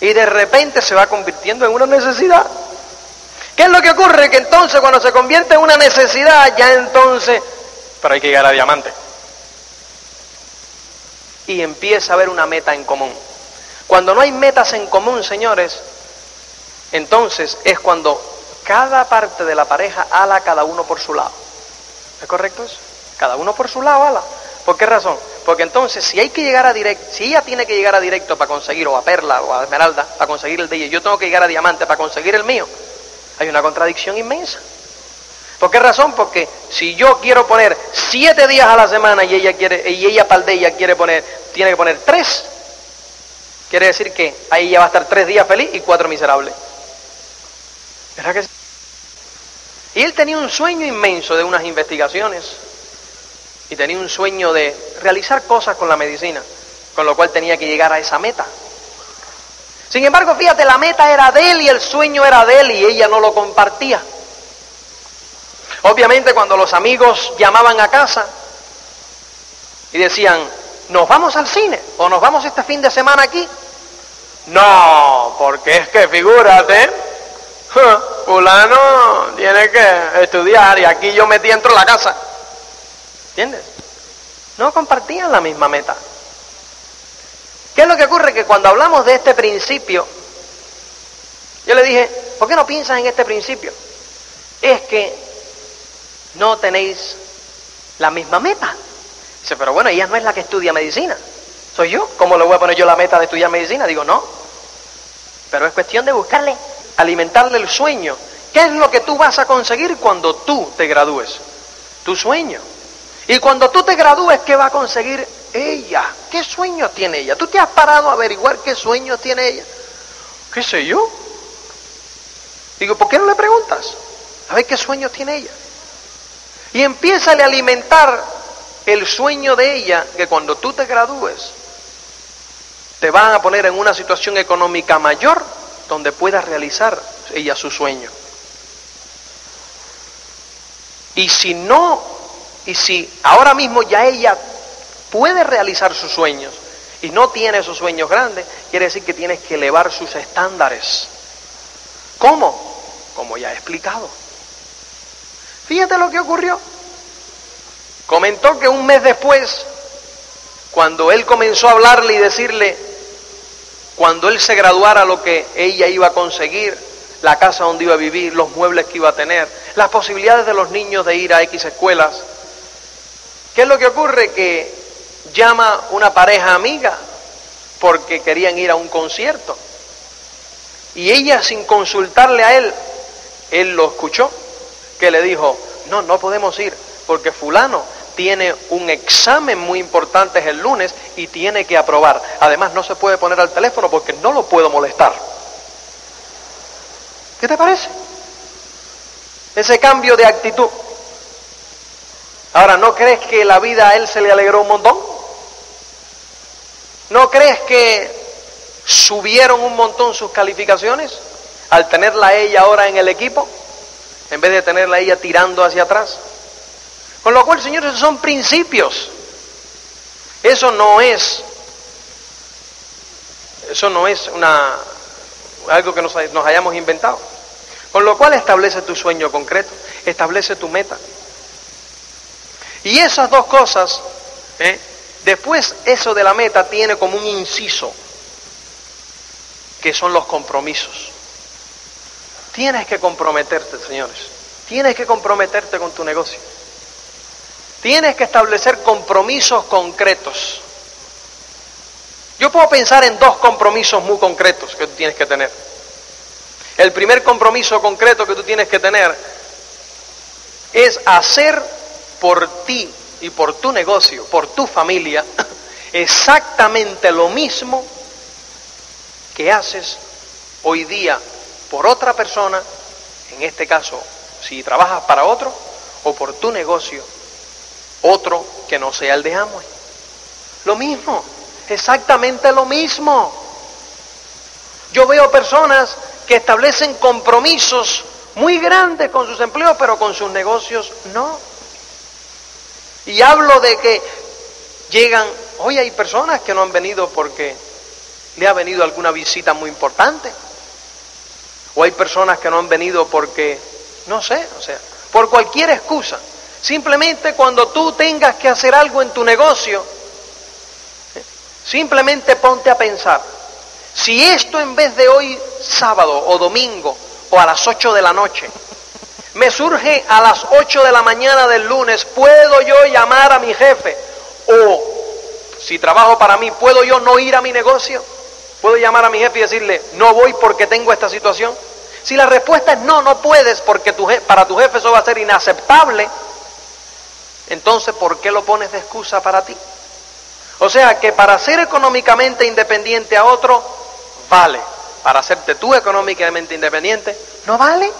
Y de repente se va convirtiendo en una necesidad. ¿Qué es lo que ocurre? Que entonces cuando se convierte en una necesidad, ya entonces, pero hay que llegar a diamante. Y empieza a haber una meta en común. Cuando no hay metas en común, señores, entonces es cuando cada parte de la pareja ala cada uno por su lado. ¿Es correcto eso? Cada uno por su lado ala. ¿Por qué razón? Porque entonces, si hay que llegar a directo, si ella tiene que llegar a directo para conseguir, o a perla, o a esmeralda, para conseguir el de ella, yo tengo que llegar a diamante para conseguir el mío, hay una contradicción inmensa. ¿Por qué razón? Porque si yo quiero poner siete días a la semana y ella quiere, y ella quiere poner, tiene que poner tres, quiere decir que ahí ella va a estar tres días feliz y cuatro miserables. ¿Verdad que sí? Y él tenía un sueño inmenso de unas investigaciones y tenía un sueño de realizar cosas con la medicina, con lo cual tenía que llegar a esa meta. Sin embargo, fíjate, la meta era de él y el sueño era de él y ella no lo compartía. Obviamente cuando los amigos llamaban a casa y decían, ¿nos vamos al cine o nos vamos este fin de semana aquí? No, porque es que figúrate, fulano tiene que estudiar y aquí yo metí dentro de la casa. ¿Entiendes? No compartían la misma meta. ¿Qué es lo que ocurre? Que cuando hablamos de este principio, yo le dije, ¿por qué no piensas en este principio? Es que no tenéis la misma meta. Dice, pero bueno, ella no es la que estudia medicina. Soy yo. ¿Cómo le voy a poner yo la meta de estudiar medicina? Digo, no. Pero es cuestión de buscarle, alimentarle el sueño. ¿Qué es lo que tú vas a conseguir cuando tú te gradúes? Tu sueño. Y cuando tú te gradúes, ¿qué va a conseguir ella? ¿Qué sueño tiene ella? ¿Tú te has parado a averiguar qué sueño tiene ella? ¿Qué sé yo? Digo, ¿por qué no le preguntas? A ver qué sueño tiene ella. Y empieza a alimentar el sueño de ella que cuando tú te gradúes te van a poner en una situación económica mayor donde pueda realizar ella su sueño. Y si no, y si ahora mismo ya ella puede realizar sus sueños y no tiene esos sueños grandes, quiere decir que tienes que elevar sus estándares. ¿Cómo? Como ya he explicado. Fíjate lo que ocurrió. Comentó que un mes después, cuando él comenzó a hablarle y decirle, cuando él se graduara, lo que ella iba a conseguir, la casa donde iba a vivir, los muebles que iba a tener, las posibilidades de los niños de ir a X escuelas. ¿Qué es lo que ocurre? Que llama una pareja amiga porque querían ir a un concierto. Y ella sin consultarle a él, él lo escuchó, que le dijo, no, no podemos ir porque fulano tiene un examen muy importante el lunes y tiene que aprobar. Además no se puede poner al teléfono porque no lo puedo molestar. ¿Qué te parece? Ese cambio de actitud. Ahora, ¿no crees que la vida a él se le alegró un montón? ¿No crees que subieron un montón sus calificaciones al tenerla ella ahora en el equipo, en vez de tenerla ella tirando hacia atrás? Con lo cual, señores, son principios. Eso no es, eso no es una, algo que nos, hayamos inventado. Con lo cual establece tu sueño concreto, establece tu meta. Y esas dos cosas, ¿eh? Después eso de la meta tiene como un inciso, que son los compromisos. Tienes que comprometerte, señores. Tienes que comprometerte con tu negocio. Tienes que establecer compromisos concretos. Yo puedo pensar en dos compromisos muy concretos que tú tienes que tener. El primer compromiso concreto que tú tienes que tener es hacer por ti y por tu negocio, por tu familia, exactamente lo mismo que haces hoy día por otra persona, en este caso, si trabajas para otro, o por tu negocio, otro que no sea el de Amway. Lo mismo, exactamente lo mismo. Yo veo personas que establecen compromisos muy grandes con sus empleos, pero con sus negocios no. Y hablo de que llegan, hoy hay personas que no han venido porque le ha venido alguna visita muy importante. O hay personas que no han venido porque, no sé, o sea, por cualquier excusa. Simplemente cuando tú tengas que hacer algo en tu negocio, simplemente ponte a pensar, si esto en vez de hoy sábado o domingo o a las 8 de la noche, me surge a las 8 de la mañana del lunes, ¿puedo yo llamar a mi jefe? O si trabajo para mí, ¿puedo yo no ir a mi negocio? ¿Puedo llamar a mi jefe y decirle, no voy porque tengo esta situación? Si la respuesta es no, no puedes porque tu para tu jefe eso va a ser inaceptable, entonces ¿por qué lo pones de excusa para ti? O sea que para ser económicamente independiente a otro, vale. Para hacerte tú económicamente independiente, no vale.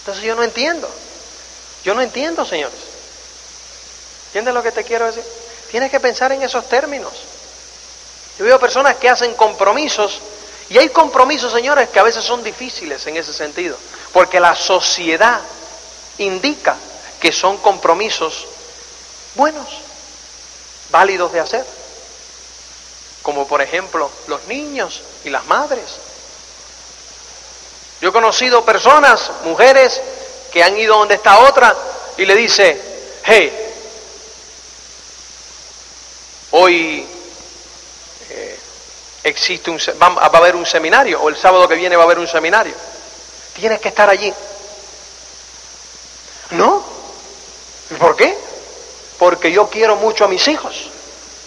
Entonces yo no entiendo. Yo no entiendo, señores. ¿Entiendes lo que te quiero decir? Tienes que pensar en esos términos. Yo veo personas que hacen compromisos y hay compromisos, señores, que a veces son difíciles en ese sentido, porque la sociedad indica que son compromisos buenos, válidos de hacer como por ejemplo los niños y las madres. Yo he conocido personas, mujeres, que han ido donde está otra y le dice, hey, hoy existe un, va, va a haber un seminario, o el sábado que viene va a haber un seminario. Tienes que estar allí. No. ¿Por qué? Porque yo quiero mucho a mis hijos,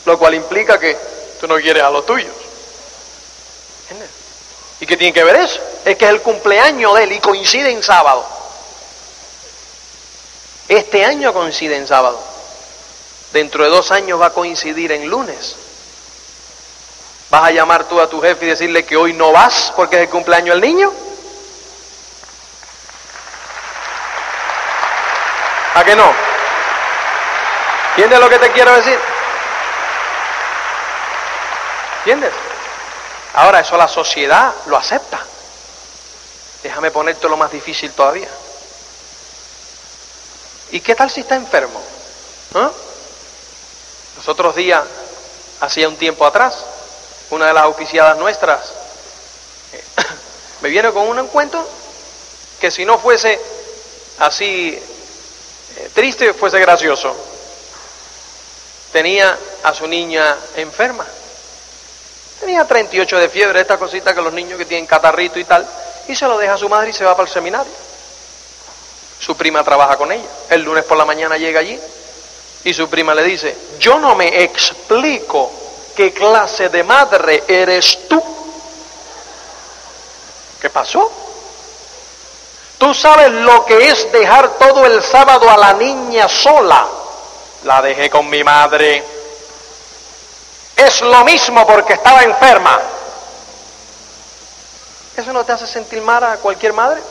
lo cual implica que tú no quieres a los tuyos. ¿Entiendes? ¿Y qué tiene que ver eso? Es que es el cumpleaños de él y coincide en sábado. Este año coincide en sábado. Dentro de dos años va a coincidir en lunes. ¿Vas a llamar tú a tu jefe y decirle que hoy no vas porque es el cumpleaños del niño? ¿A qué no? ¿Entiendes lo que te quiero decir? ¿Entiendes? Ahora eso la sociedad lo acepta. Déjame ponerte lo más difícil todavía. ¿Y qué tal si está enfermo? ¿Ah? Los otros días, hacía un tiempo atrás, una de las oficiadas nuestras me viene con un encuentro que si no fuese así eh, triste, fuese gracioso. Tenía a su niña enferma. Tenía 38 de fiebre, esta cosita que los niños que tienen catarrito y tal, y se lo deja a su madre y se va para el seminario. Su prima trabaja con ella. El lunes por la mañana llega allí y su prima le dice, yo no me explico qué clase de madre eres tú. ¿Qué pasó? Tú sabes lo que es dejar todo el sábado a la niña sola. La dejé con mi madre. Es lo mismo porque estaba enferma. ¿Eso no te hace sentir mal a cualquier madre?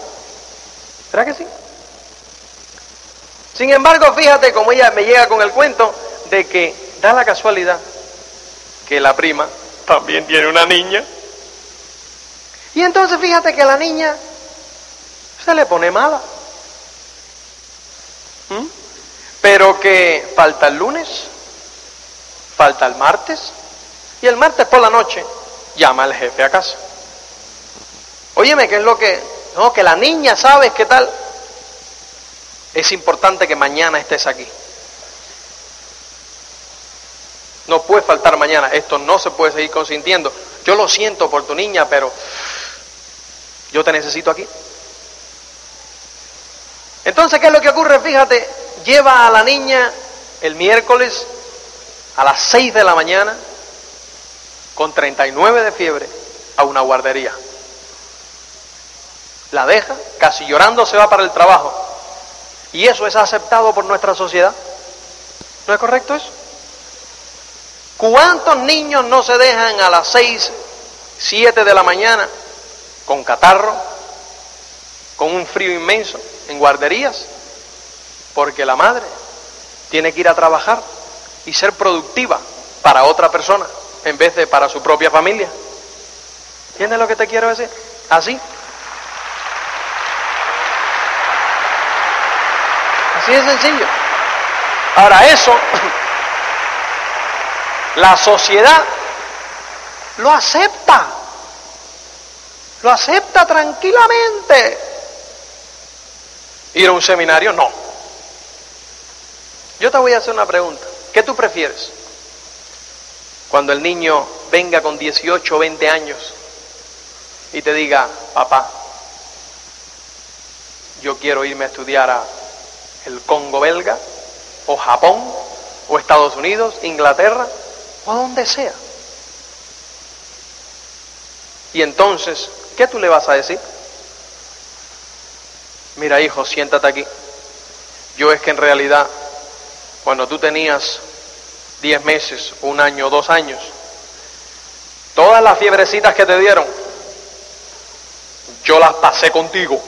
¿Será que sí? Sin embargo, fíjate cómo ella me llega con el cuento de que da la casualidad que la prima también tiene una niña. Y entonces fíjate que la niña se le pone mala. ¿Mm? Pero que falta el lunes, falta el martes, y el martes por la noche llama el jefe a casa. Óyeme, ¿qué es lo que? No, que la niña, ¿sabes qué tal? Es importante que mañana estés aquí. No puede faltar mañana. Esto no se puede seguir consintiendo. Yo lo siento por tu niña, pero yo te necesito aquí. Entonces, ¿qué es lo que ocurre? Fíjate, lleva a la niña el miércoles a las 6 de la mañana con 39 de fiebre a una guardería. La deja, casi llorando se va para el trabajo. Y eso es aceptado por nuestra sociedad. ¿No es correcto eso? ¿Cuántos niños no se dejan a las 6, 7 de la mañana con catarro, con un frío inmenso, en guarderías? Porque la madre tiene que ir a trabajar y ser productiva para otra persona en vez de para su propia familia. ¿Entiendes lo que te quiero decir? Así. Así de sencillo. Ahora eso, la sociedad lo acepta. Lo acepta tranquilamente. ¿Ir a un seminario? No. Yo te voy a hacer una pregunta. ¿Qué tú prefieres? Cuando el niño venga con 18 o 20 años y te diga, papá, yo quiero irme a estudiar a el Congo belga, o Japón, o Estados Unidos, Inglaterra, o a donde sea. Y entonces, ¿qué tú le vas a decir? Mira, hijo, siéntate aquí. Yo es que en realidad, cuando tú tenías diez meses, un año, dos años, todas las fiebrecitas que te dieron, yo las pasé contigo.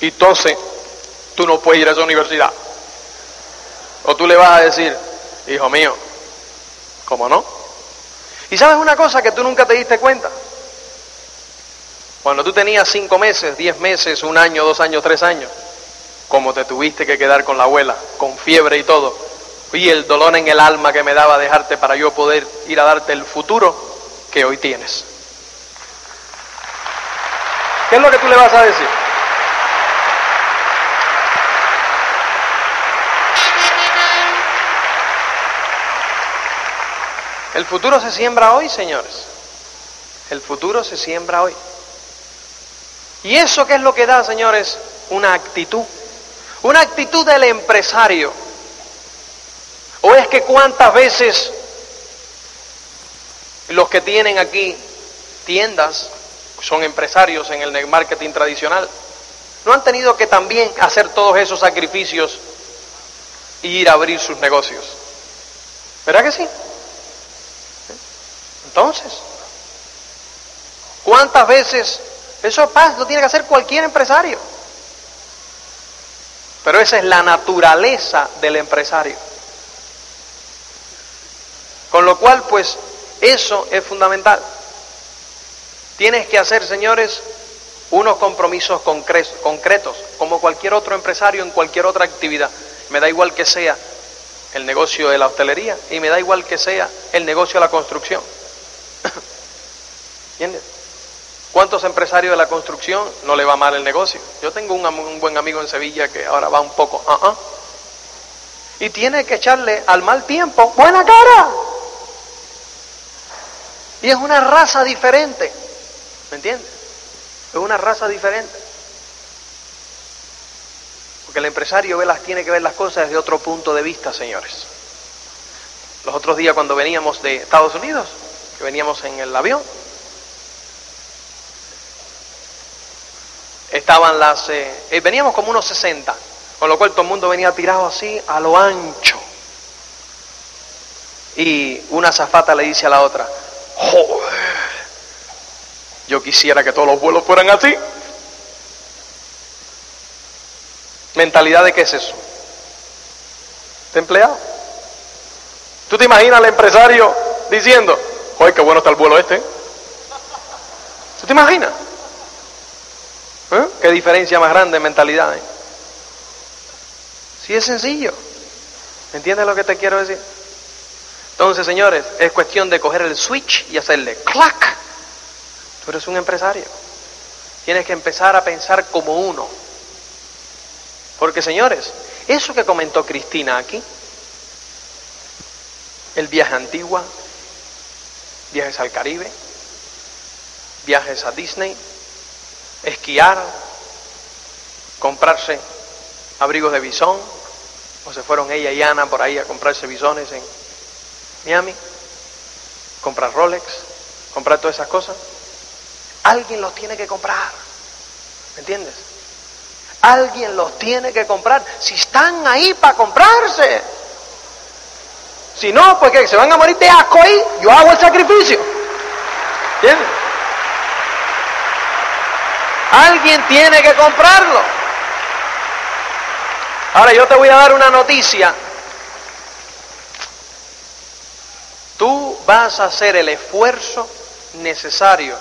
Y entonces tú no puedes ir a esa universidad. O tú le vas a decir, hijo mío, ¿cómo no? Y sabes una cosa que tú nunca te diste cuenta. Cuando tú tenías cinco meses, diez meses, un año, dos años, tres años, como te tuviste que quedar con la abuela, con fiebre y todo, y el dolor en el alma que me daba dejarte para yo poder ir a darte el futuro que hoy tienes. ¿Qué es lo que tú le vas a decir? El futuro se siembra hoy, señores. El futuro se siembra hoy. ¿Y eso qué es lo que da, señores? Una actitud. Una actitud del empresario. ¿O es que cuántas veces los que tienen aquí tiendas, son empresarios en el marketing tradicional, no han tenido que también hacer todos esos sacrificios e ir a abrir sus negocios? ¿Verdad que sí? Entonces, ¿cuántas veces eso pasa? Lo tiene que hacer cualquier empresario. Pero esa es la naturaleza del empresario. Con lo cual, pues, eso es fundamental. Tienes que hacer, señores, unos compromisos concretos, como cualquier otro empresario en cualquier otra actividad. Me da igual que sea el negocio de la hostelería y me da igual que sea el negocio de la construcción. ¿Entiendes? ¿Cuántos empresarios de la construcción no le va mal el negocio? Yo tengo un, buen amigo en Sevilla que ahora va un poco, uh y tiene que echarle al mal tiempo buena cara. Y es una raza diferente, ¿me entiendes? Es una raza diferente. Porque el empresario ve las, tiene que ver las cosas desde otro punto de vista, señores. Los otros días cuando veníamos de Estados Unidos, que veníamos en el avión, estaban las... Eh, eh, veníamos como unos 60, con lo cual todo el mundo venía tirado así a lo ancho. Y una zafata le dice a la otra, joder, yo quisiera que todos los vuelos fueran así. ¿Mentalidad de qué es eso? ¿De empleado? ¿Tú te imaginas al empresario diciendo, joder, qué bueno está el vuelo este? ¿Tú te imaginas? ¿Eh? ¿Qué diferencia más grande en mentalidad? Eh? Sí es sencillo. ¿Entiendes lo que te quiero decir? Entonces, señores, es cuestión de coger el switch y hacerle clac. Tú eres un empresario. Tienes que empezar a pensar como uno. Porque, señores, eso que comentó Cristina aquí, el viaje a Antigua, viajes al Caribe, viajes a Disney, esquiar, comprarse abrigos de bisón, o se fueron ella y Ana por ahí a comprarse bisones en Miami, comprar Rolex, comprar todas esas cosas. Alguien los tiene que comprar, ¿me entiendes? Alguien los tiene que comprar. Si están ahí para comprarse. Si no, pues que se van a morir de asco ahí, yo hago el sacrificio. ¿Entiendes? Alguien tiene que comprarlo. Ahora yo te voy a dar una noticia. Tú vas a hacer el esfuerzo necesario.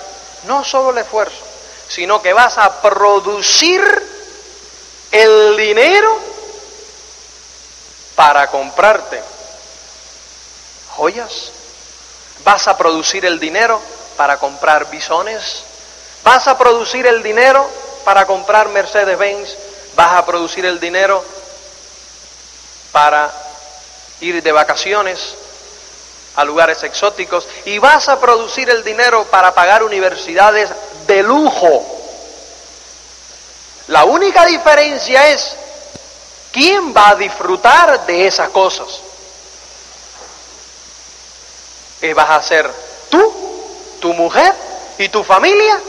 No solo el esfuerzo, sino que vas a producir el dinero para comprarte joyas. Vas a producir el dinero para comprar bisones, Vas a producir el dinero para comprar Mercedes-Benz, vas a producir el dinero para ir de vacaciones a lugares exóticos y vas a producir el dinero para pagar universidades de lujo. La única diferencia es quién va a disfrutar de esas cosas. ¿Qué vas a ser tú, tu mujer y tu familia?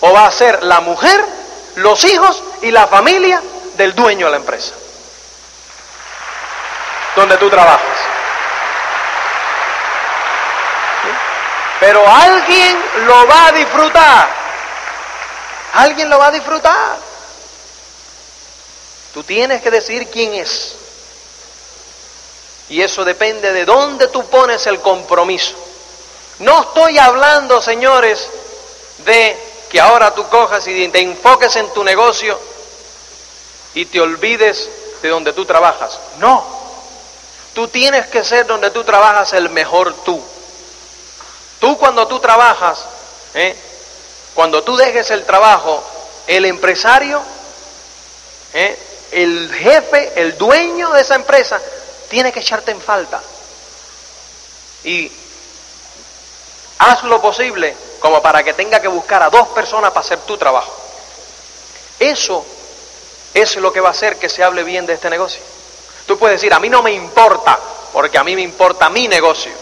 O va a ser la mujer, los hijos y la familia del dueño de la empresa donde tú trabajas. Pero alguien lo va a disfrutar. Alguien lo va a disfrutar. Tú tienes que decidir quién es. Y eso depende de dónde tú pones el compromiso. No estoy hablando, señores, de que ahora tú cojas y te enfoques en tu negocio y te olvides de donde tú trabajas. No, tú tienes que ser donde tú trabajas el mejor tú. Tú cuando tú trabajas, ¿eh? cuando tú dejes el trabajo, el empresario, ¿eh? el jefe, el dueño de esa empresa, tiene que echarte en falta. Y haz lo posible como para que tenga que buscar a dos personas para hacer tu trabajo. Eso es lo que va a hacer que se hable bien de este negocio. Tú puedes decir, a mí no me importa, porque a mí me importa mi negocio.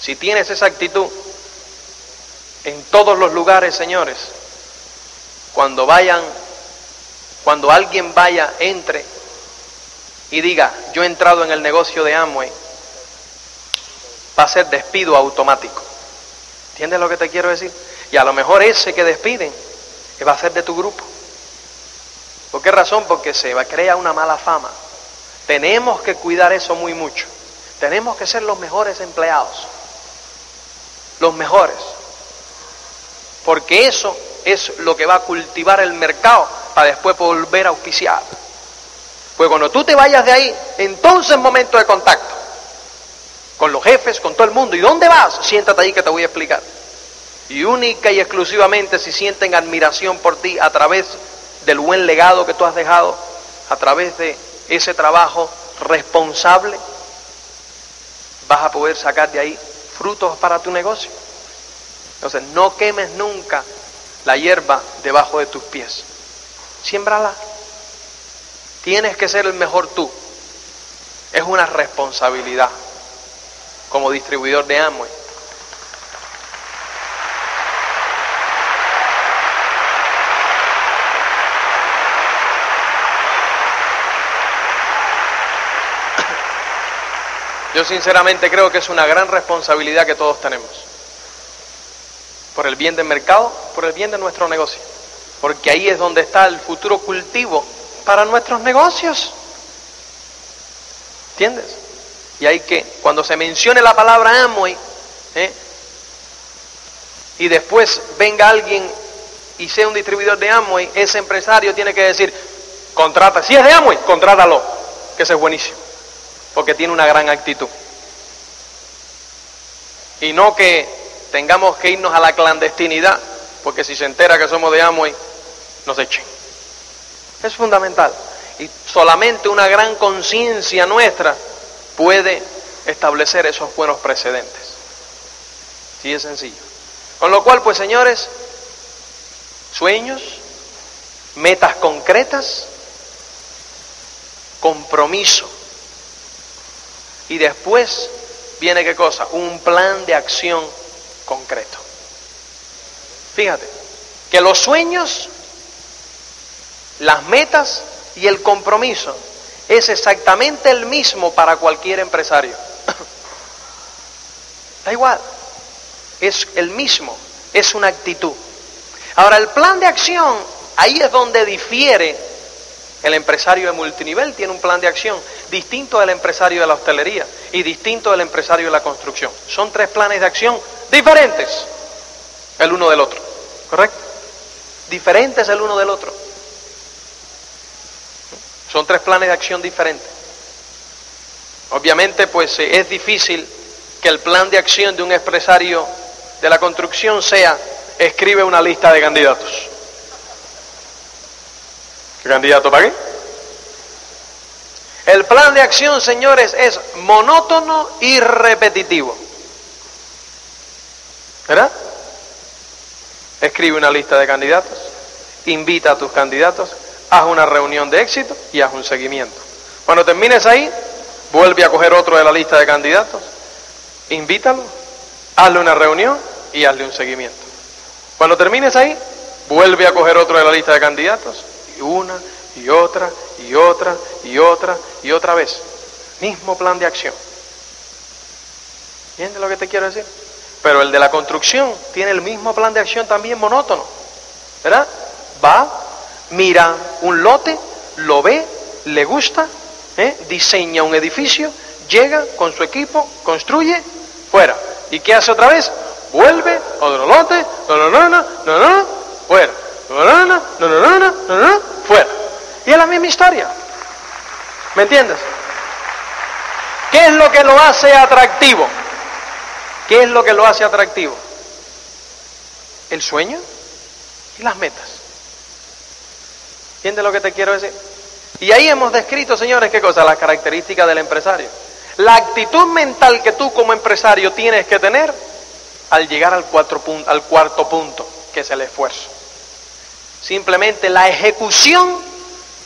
Si tienes esa actitud, en todos los lugares, señores, cuando vayan, cuando alguien vaya, entre y diga, yo he entrado en el negocio de Amway, va a ser despido automático. ¿Entiendes lo que te quiero decir? Y a lo mejor ese que despiden va a ser de tu grupo. ¿Por qué razón? Porque se va, crea una mala fama. Tenemos que cuidar eso muy mucho. Tenemos que ser los mejores empleados. Los mejores. Porque eso es lo que va a cultivar el mercado para después volver a auspiciar. Pues cuando tú te vayas de ahí, entonces momento de contacto con los jefes, con todo el mundo. ¿Y dónde vas? Siéntate ahí que te voy a explicar. Y única y exclusivamente si sienten admiración por ti a través del buen legado que tú has dejado, a través de ese trabajo responsable, vas a poder sacar de ahí frutos para tu negocio. Entonces, no quemes nunca la hierba debajo de tus pies. Siémbrala. Tienes que ser el mejor tú. Es una responsabilidad como distribuidor de Amway. Yo sinceramente creo que es una gran responsabilidad que todos tenemos. Por el bien del mercado, por el bien de nuestro negocio. Porque ahí es donde está el futuro cultivo para nuestros negocios. ¿Entiendes? Y hay que, cuando se mencione la palabra Amway, ¿eh? y después venga alguien y sea un distribuidor de Amway, ese empresario tiene que decir, contrata, si es de Amway, contrátalo, que ese es buenísimo porque tiene una gran actitud. Y no que tengamos que irnos a la clandestinidad, porque si se entera que somos de Amway, nos echen. Es fundamental. Y solamente una gran conciencia nuestra puede establecer esos buenos precedentes. Sí es sencillo. Con lo cual, pues señores, sueños, metas concretas, compromiso y después viene qué cosa? Un plan de acción concreto. Fíjate, que los sueños, las metas y el compromiso es exactamente el mismo para cualquier empresario. da igual, es el mismo, es una actitud. Ahora, el plan de acción, ahí es donde difiere el empresario de multinivel tiene un plan de acción distinto del empresario de la hostelería y distinto del empresario de la construcción. Son tres planes de acción diferentes el uno del otro, ¿correcto? Diferentes el uno del otro. Son tres planes de acción diferentes. Obviamente, pues eh, es difícil que el plan de acción de un empresario de la construcción sea escribe una lista de candidatos. ¿Candidato para qué? El plan de acción, señores, es monótono y repetitivo. ¿Verdad? Escribe una lista de candidatos, invita a tus candidatos, haz una reunión de éxito y haz un seguimiento. Cuando termines ahí, vuelve a coger otro de la lista de candidatos, invítalo, hazle una reunión y hazle un seguimiento. Cuando termines ahí, vuelve a coger otro de la lista de candidatos, una y otra y otra y otra y otra vez. Mismo plan de acción. ¿Entiendes lo que te quiero decir? Pero el de la construcción tiene el mismo plan de acción también monótono. ¿Verdad? Va, mira un lote, lo ve, le gusta, ¿eh? diseña un edificio, llega con su equipo, construye, fuera. ¿Y qué hace otra vez? Vuelve, otro lote, no, no, no, fuera fuera. Y es la misma historia. ¿Me entiendes? ¿Qué es lo que lo hace atractivo? ¿Qué es lo que lo hace atractivo? El sueño y las metas. ¿Entiendes lo que te quiero decir? Y ahí hemos descrito, señores, qué cosa, las características del empresario. La actitud mental que tú como empresario tienes que tener al llegar al, al cuarto punto, que es el esfuerzo. Simplemente la ejecución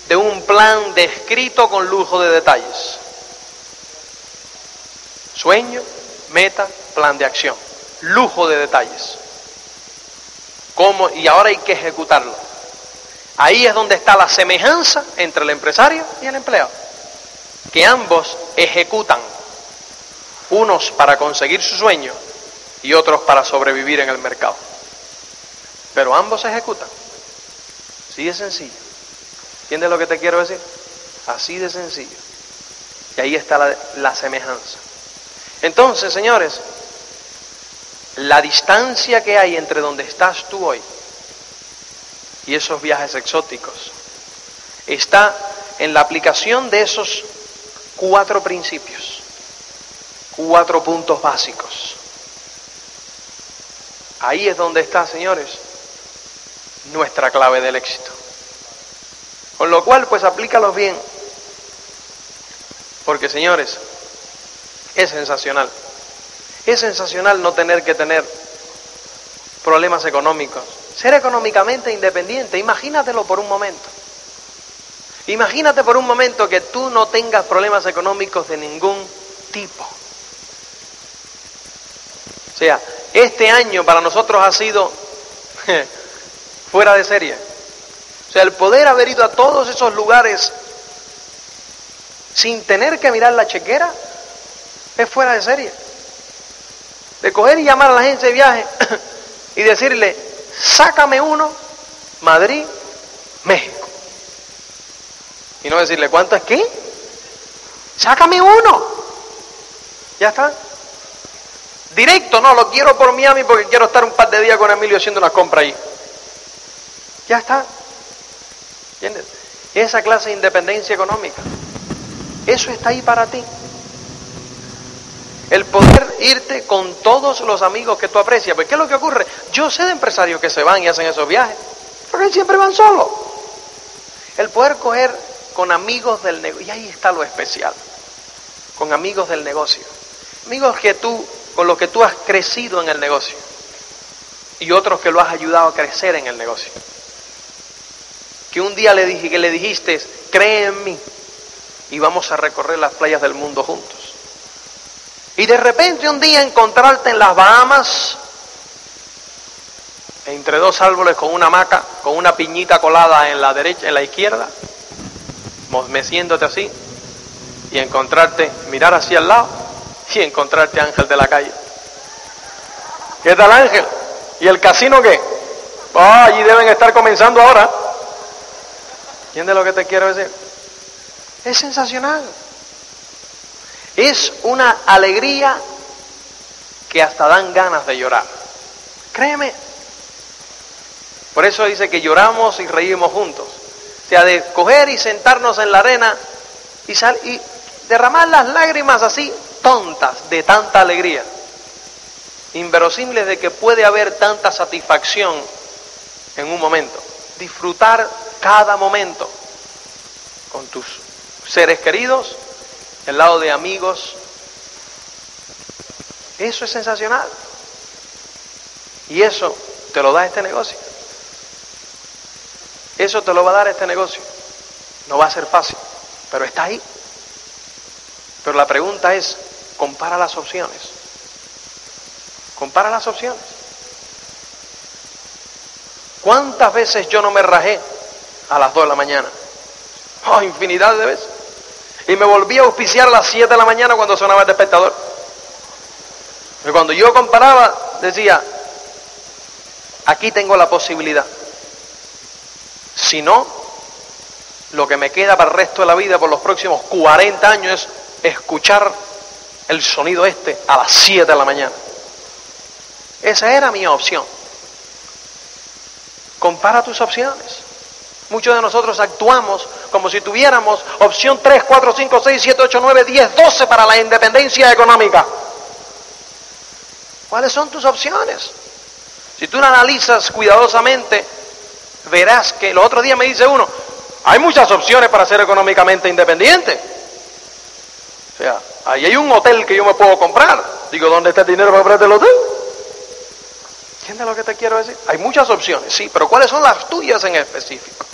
de un plan descrito con lujo de detalles. Sueño, meta, plan de acción. Lujo de detalles. ¿Cómo? Y ahora hay que ejecutarlo. Ahí es donde está la semejanza entre el empresario y el empleado. Que ambos ejecutan. Unos para conseguir su sueño y otros para sobrevivir en el mercado. Pero ambos ejecutan. Así de sencillo. ¿Entiendes lo que te quiero decir? Así de sencillo. Y ahí está la, la semejanza. Entonces, señores, la distancia que hay entre donde estás tú hoy y esos viajes exóticos está en la aplicación de esos cuatro principios, cuatro puntos básicos. Ahí es donde está, señores, nuestra clave del éxito. Con lo cual, pues aplícalos bien. Porque, señores, es sensacional. Es sensacional no tener que tener problemas económicos. Ser económicamente independiente, imagínatelo por un momento. Imagínate por un momento que tú no tengas problemas económicos de ningún tipo. O sea, este año para nosotros ha sido fuera de serie. O sea, el poder haber ido a todos esos lugares sin tener que mirar la chequera es fuera de serie. De coger y llamar a la agencia de viaje y decirle, sácame uno, Madrid, México. Y no decirle, ¿cuánto es qué? Sácame uno. Ya está. Directo, no, lo quiero por Miami porque quiero estar un par de días con Emilio haciendo una compra ahí. Ya está. ¿Entiendes? Esa clase de independencia económica. Eso está ahí para ti. El poder irte con todos los amigos que tú aprecias. Porque ¿qué es lo que ocurre? Yo sé de empresarios que se van y hacen esos viajes, porque siempre van solos. El poder coger con amigos del negocio, y ahí está lo especial, con amigos del negocio. Amigos que tú con los que tú has crecido en el negocio y otros que lo has ayudado a crecer en el negocio. Que un día le dije que le dijiste, cree en mí y vamos a recorrer las playas del mundo juntos. Y de repente un día encontrarte en las Bahamas entre dos árboles con una hamaca, con una piñita colada en la derecha, en la izquierda, meciéndote así y encontrarte, mirar hacia el lado y encontrarte Ángel de la calle. ¿Qué tal Ángel? ¿Y el casino qué? Oh, allí deben estar comenzando ahora. ¿Entiendes lo que te quiero decir? Es sensacional. Es una alegría que hasta dan ganas de llorar. Créeme. Por eso dice que lloramos y reímos juntos. O sea, de coger y sentarnos en la arena y, sal y derramar las lágrimas así tontas de tanta alegría, inverosímiles de que puede haber tanta satisfacción en un momento. Disfrutar cada momento con tus seres queridos, el lado de amigos. Eso es sensacional. Y eso te lo da este negocio. Eso te lo va a dar este negocio. No va a ser fácil, pero está ahí. Pero la pregunta es, Compara las opciones. Compara las opciones. ¿Cuántas veces yo no me rajé a las 2 de la mañana? Oh, infinidad de veces. Y me volví a auspiciar a las 7 de la mañana cuando sonaba el despertador. Y cuando yo comparaba, decía, aquí tengo la posibilidad. Si no, lo que me queda para el resto de la vida, por los próximos 40 años, es escuchar el sonido este a las 7 de la mañana. Esa era mi opción. Compara tus opciones. Muchos de nosotros actuamos como si tuviéramos opción 3, 4, 5, 6, 7, 8, 9, 10, 12 para la independencia económica. ¿Cuáles son tus opciones? Si tú la analizas cuidadosamente, verás que el otro día me dice uno, hay muchas opciones para ser económicamente independiente. O sea, Ahí hay un hotel que yo me puedo comprar. Digo, ¿dónde está el dinero para comprarte el hotel? ¿Entiendes lo que te quiero decir? Hay muchas opciones, sí, pero ¿cuáles son las tuyas en específico?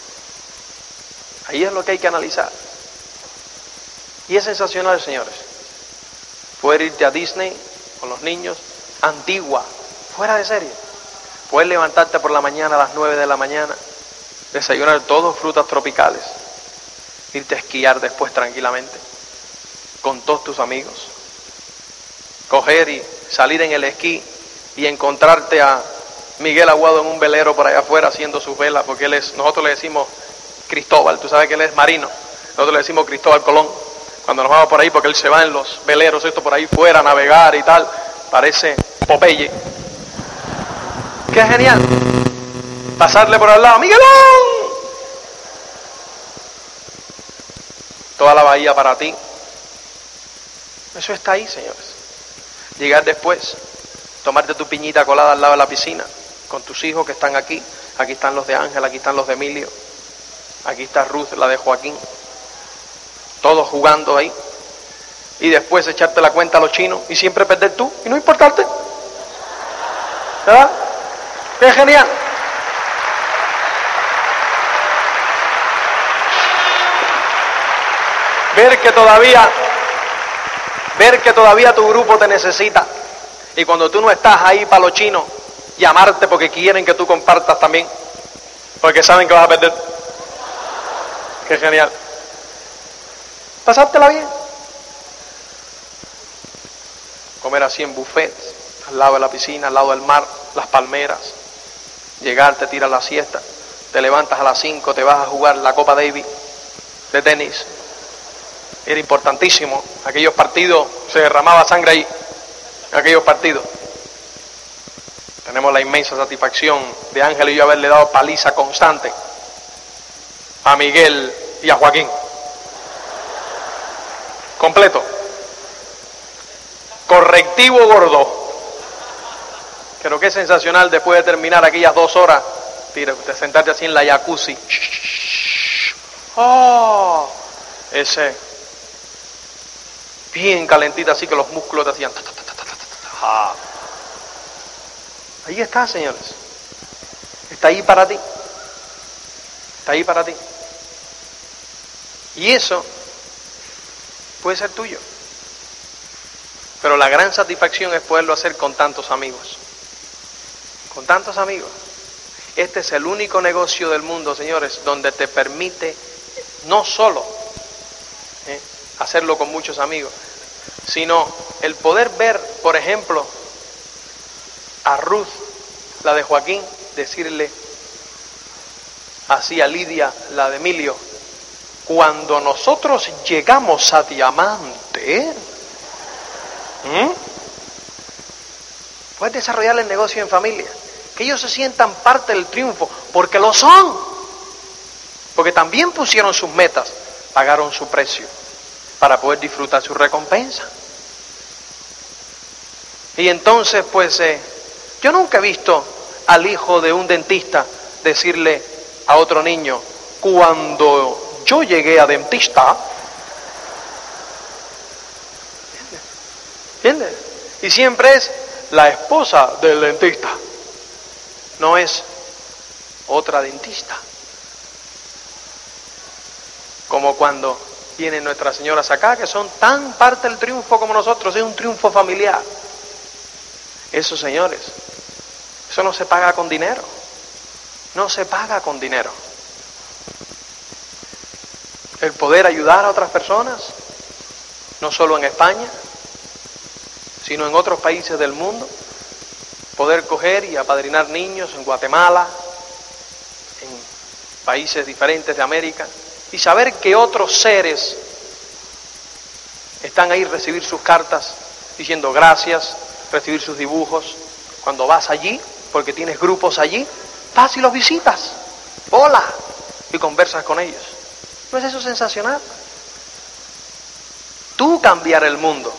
Ahí es lo que hay que analizar. Y es sensacional, señores. Poder irte a Disney con los niños, antigua, fuera de serie. Puedes levantarte por la mañana a las 9 de la mañana, desayunar todos frutas tropicales, irte a esquiar después tranquilamente, con todos tus amigos, coger y salir en el esquí y encontrarte a Miguel Aguado en un velero por allá afuera haciendo sus velas, porque nosotros le decimos Cristóbal, tú sabes que él es marino, nosotros le decimos Cristóbal Colón, cuando nos vamos por ahí, porque él se va en los veleros, esto por ahí fuera, a navegar y tal, parece Popeye. Qué genial. Pasarle por al lado, Miguelón. Toda la bahía para ti. Eso está ahí, señores. Llegar después, tomarte tu piñita colada al lado de la piscina, con tus hijos que están aquí. Aquí están los de Ángel, aquí están los de Emilio. Aquí está Ruth, la de Joaquín. Todos jugando ahí. Y después echarte la cuenta a los chinos y siempre perder tú y no importarte. ¿Verdad? ¡Qué genial! Ver que todavía, ver que todavía tu grupo te necesita. Y cuando tú no estás ahí para los chinos, llamarte porque quieren que tú compartas también. Porque saben que vas a perder. Genial. Pasártela bien. Comer así en buffets, al lado de la piscina, al lado del mar, las palmeras. Llegar, te tiras la siesta, te levantas a las 5, te vas a jugar la Copa Davis de tenis. Era importantísimo. Aquellos partidos, se derramaba sangre ahí. Aquellos partidos. Tenemos la inmensa satisfacción de Ángel y yo haberle dado paliza constante a Miguel y a Joaquín. Completo. Correctivo gordo. Pero qué sensacional después de terminar aquellas dos horas, de sentarte así en la jacuzzi. Oh, ese. Bien calentita, así que los músculos te hacían. Ahí está, señores. Está ahí para ti. Está ahí para ti. Y eso puede ser tuyo. Pero la gran satisfacción es poderlo hacer con tantos amigos. Con tantos amigos. Este es el único negocio del mundo, señores, donde te permite no solo ¿eh? hacerlo con muchos amigos, sino el poder ver, por ejemplo, a Ruth, la de Joaquín, decirle así a Lidia, la de Emilio, cuando nosotros llegamos a Diamante, puedes desarrollar el negocio en familia, que ellos se sientan parte del triunfo, porque lo son, porque también pusieron sus metas, pagaron su precio para poder disfrutar su recompensa. Y entonces, pues, eh, yo nunca he visto al hijo de un dentista decirle a otro niño, cuando yo llegué a dentista, ¿entiendes? Y siempre es la esposa del dentista, no es otra dentista. Como cuando vienen nuestras señoras acá, que son tan parte del triunfo como nosotros, es un triunfo familiar. Eso, señores, eso no se paga con dinero. No se paga con dinero. El poder ayudar a otras personas, no solo en España, sino en otros países del mundo. Poder coger y apadrinar niños en Guatemala, en países diferentes de América, y saber que otros seres están ahí recibir sus cartas diciendo gracias, recibir sus dibujos. Cuando vas allí, porque tienes grupos allí, vas y los visitas. Hola. Y conversas con ellos. ¿No es eso sensacional? Tú cambiar el mundo.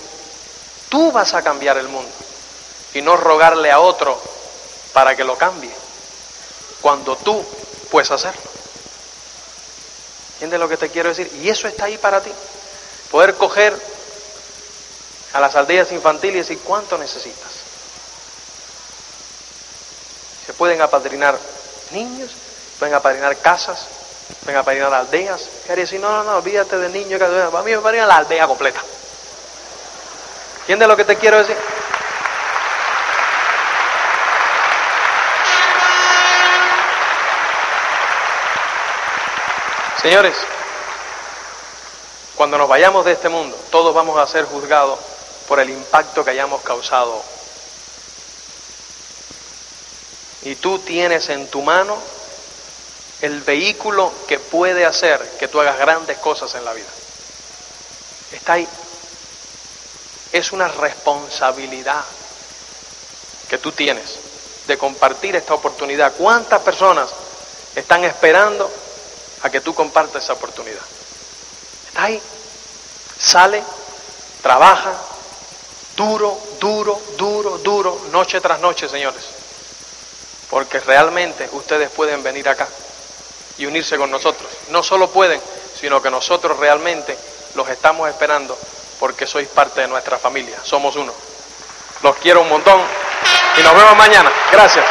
Tú vas a cambiar el mundo. Y no rogarle a otro para que lo cambie. Cuando tú puedes hacerlo. ¿Entiendes lo que te quiero decir? Y eso está ahí para ti. Poder coger a las aldeas infantiles y cuánto necesitas. pueden apadrinar niños, pueden apadrinar casas, pueden apadrinar aldeas. Y decir, no, no, no, olvídate de niños, que a mí me apadrina la aldea completa. ¿Entiendes lo que te quiero decir? Señores, cuando nos vayamos de este mundo, todos vamos a ser juzgados por el impacto que hayamos causado. Y tú tienes en tu mano el vehículo que puede hacer que tú hagas grandes cosas en la vida. Está ahí. Es una responsabilidad que tú tienes de compartir esta oportunidad. ¿Cuántas personas están esperando a que tú compartas esa oportunidad? Está ahí. Sale, trabaja, duro, duro, duro, duro, noche tras noche, señores. Porque realmente ustedes pueden venir acá y unirse con nosotros. No solo pueden, sino que nosotros realmente los estamos esperando porque sois parte de nuestra familia. Somos uno. Los quiero un montón y nos vemos mañana. Gracias.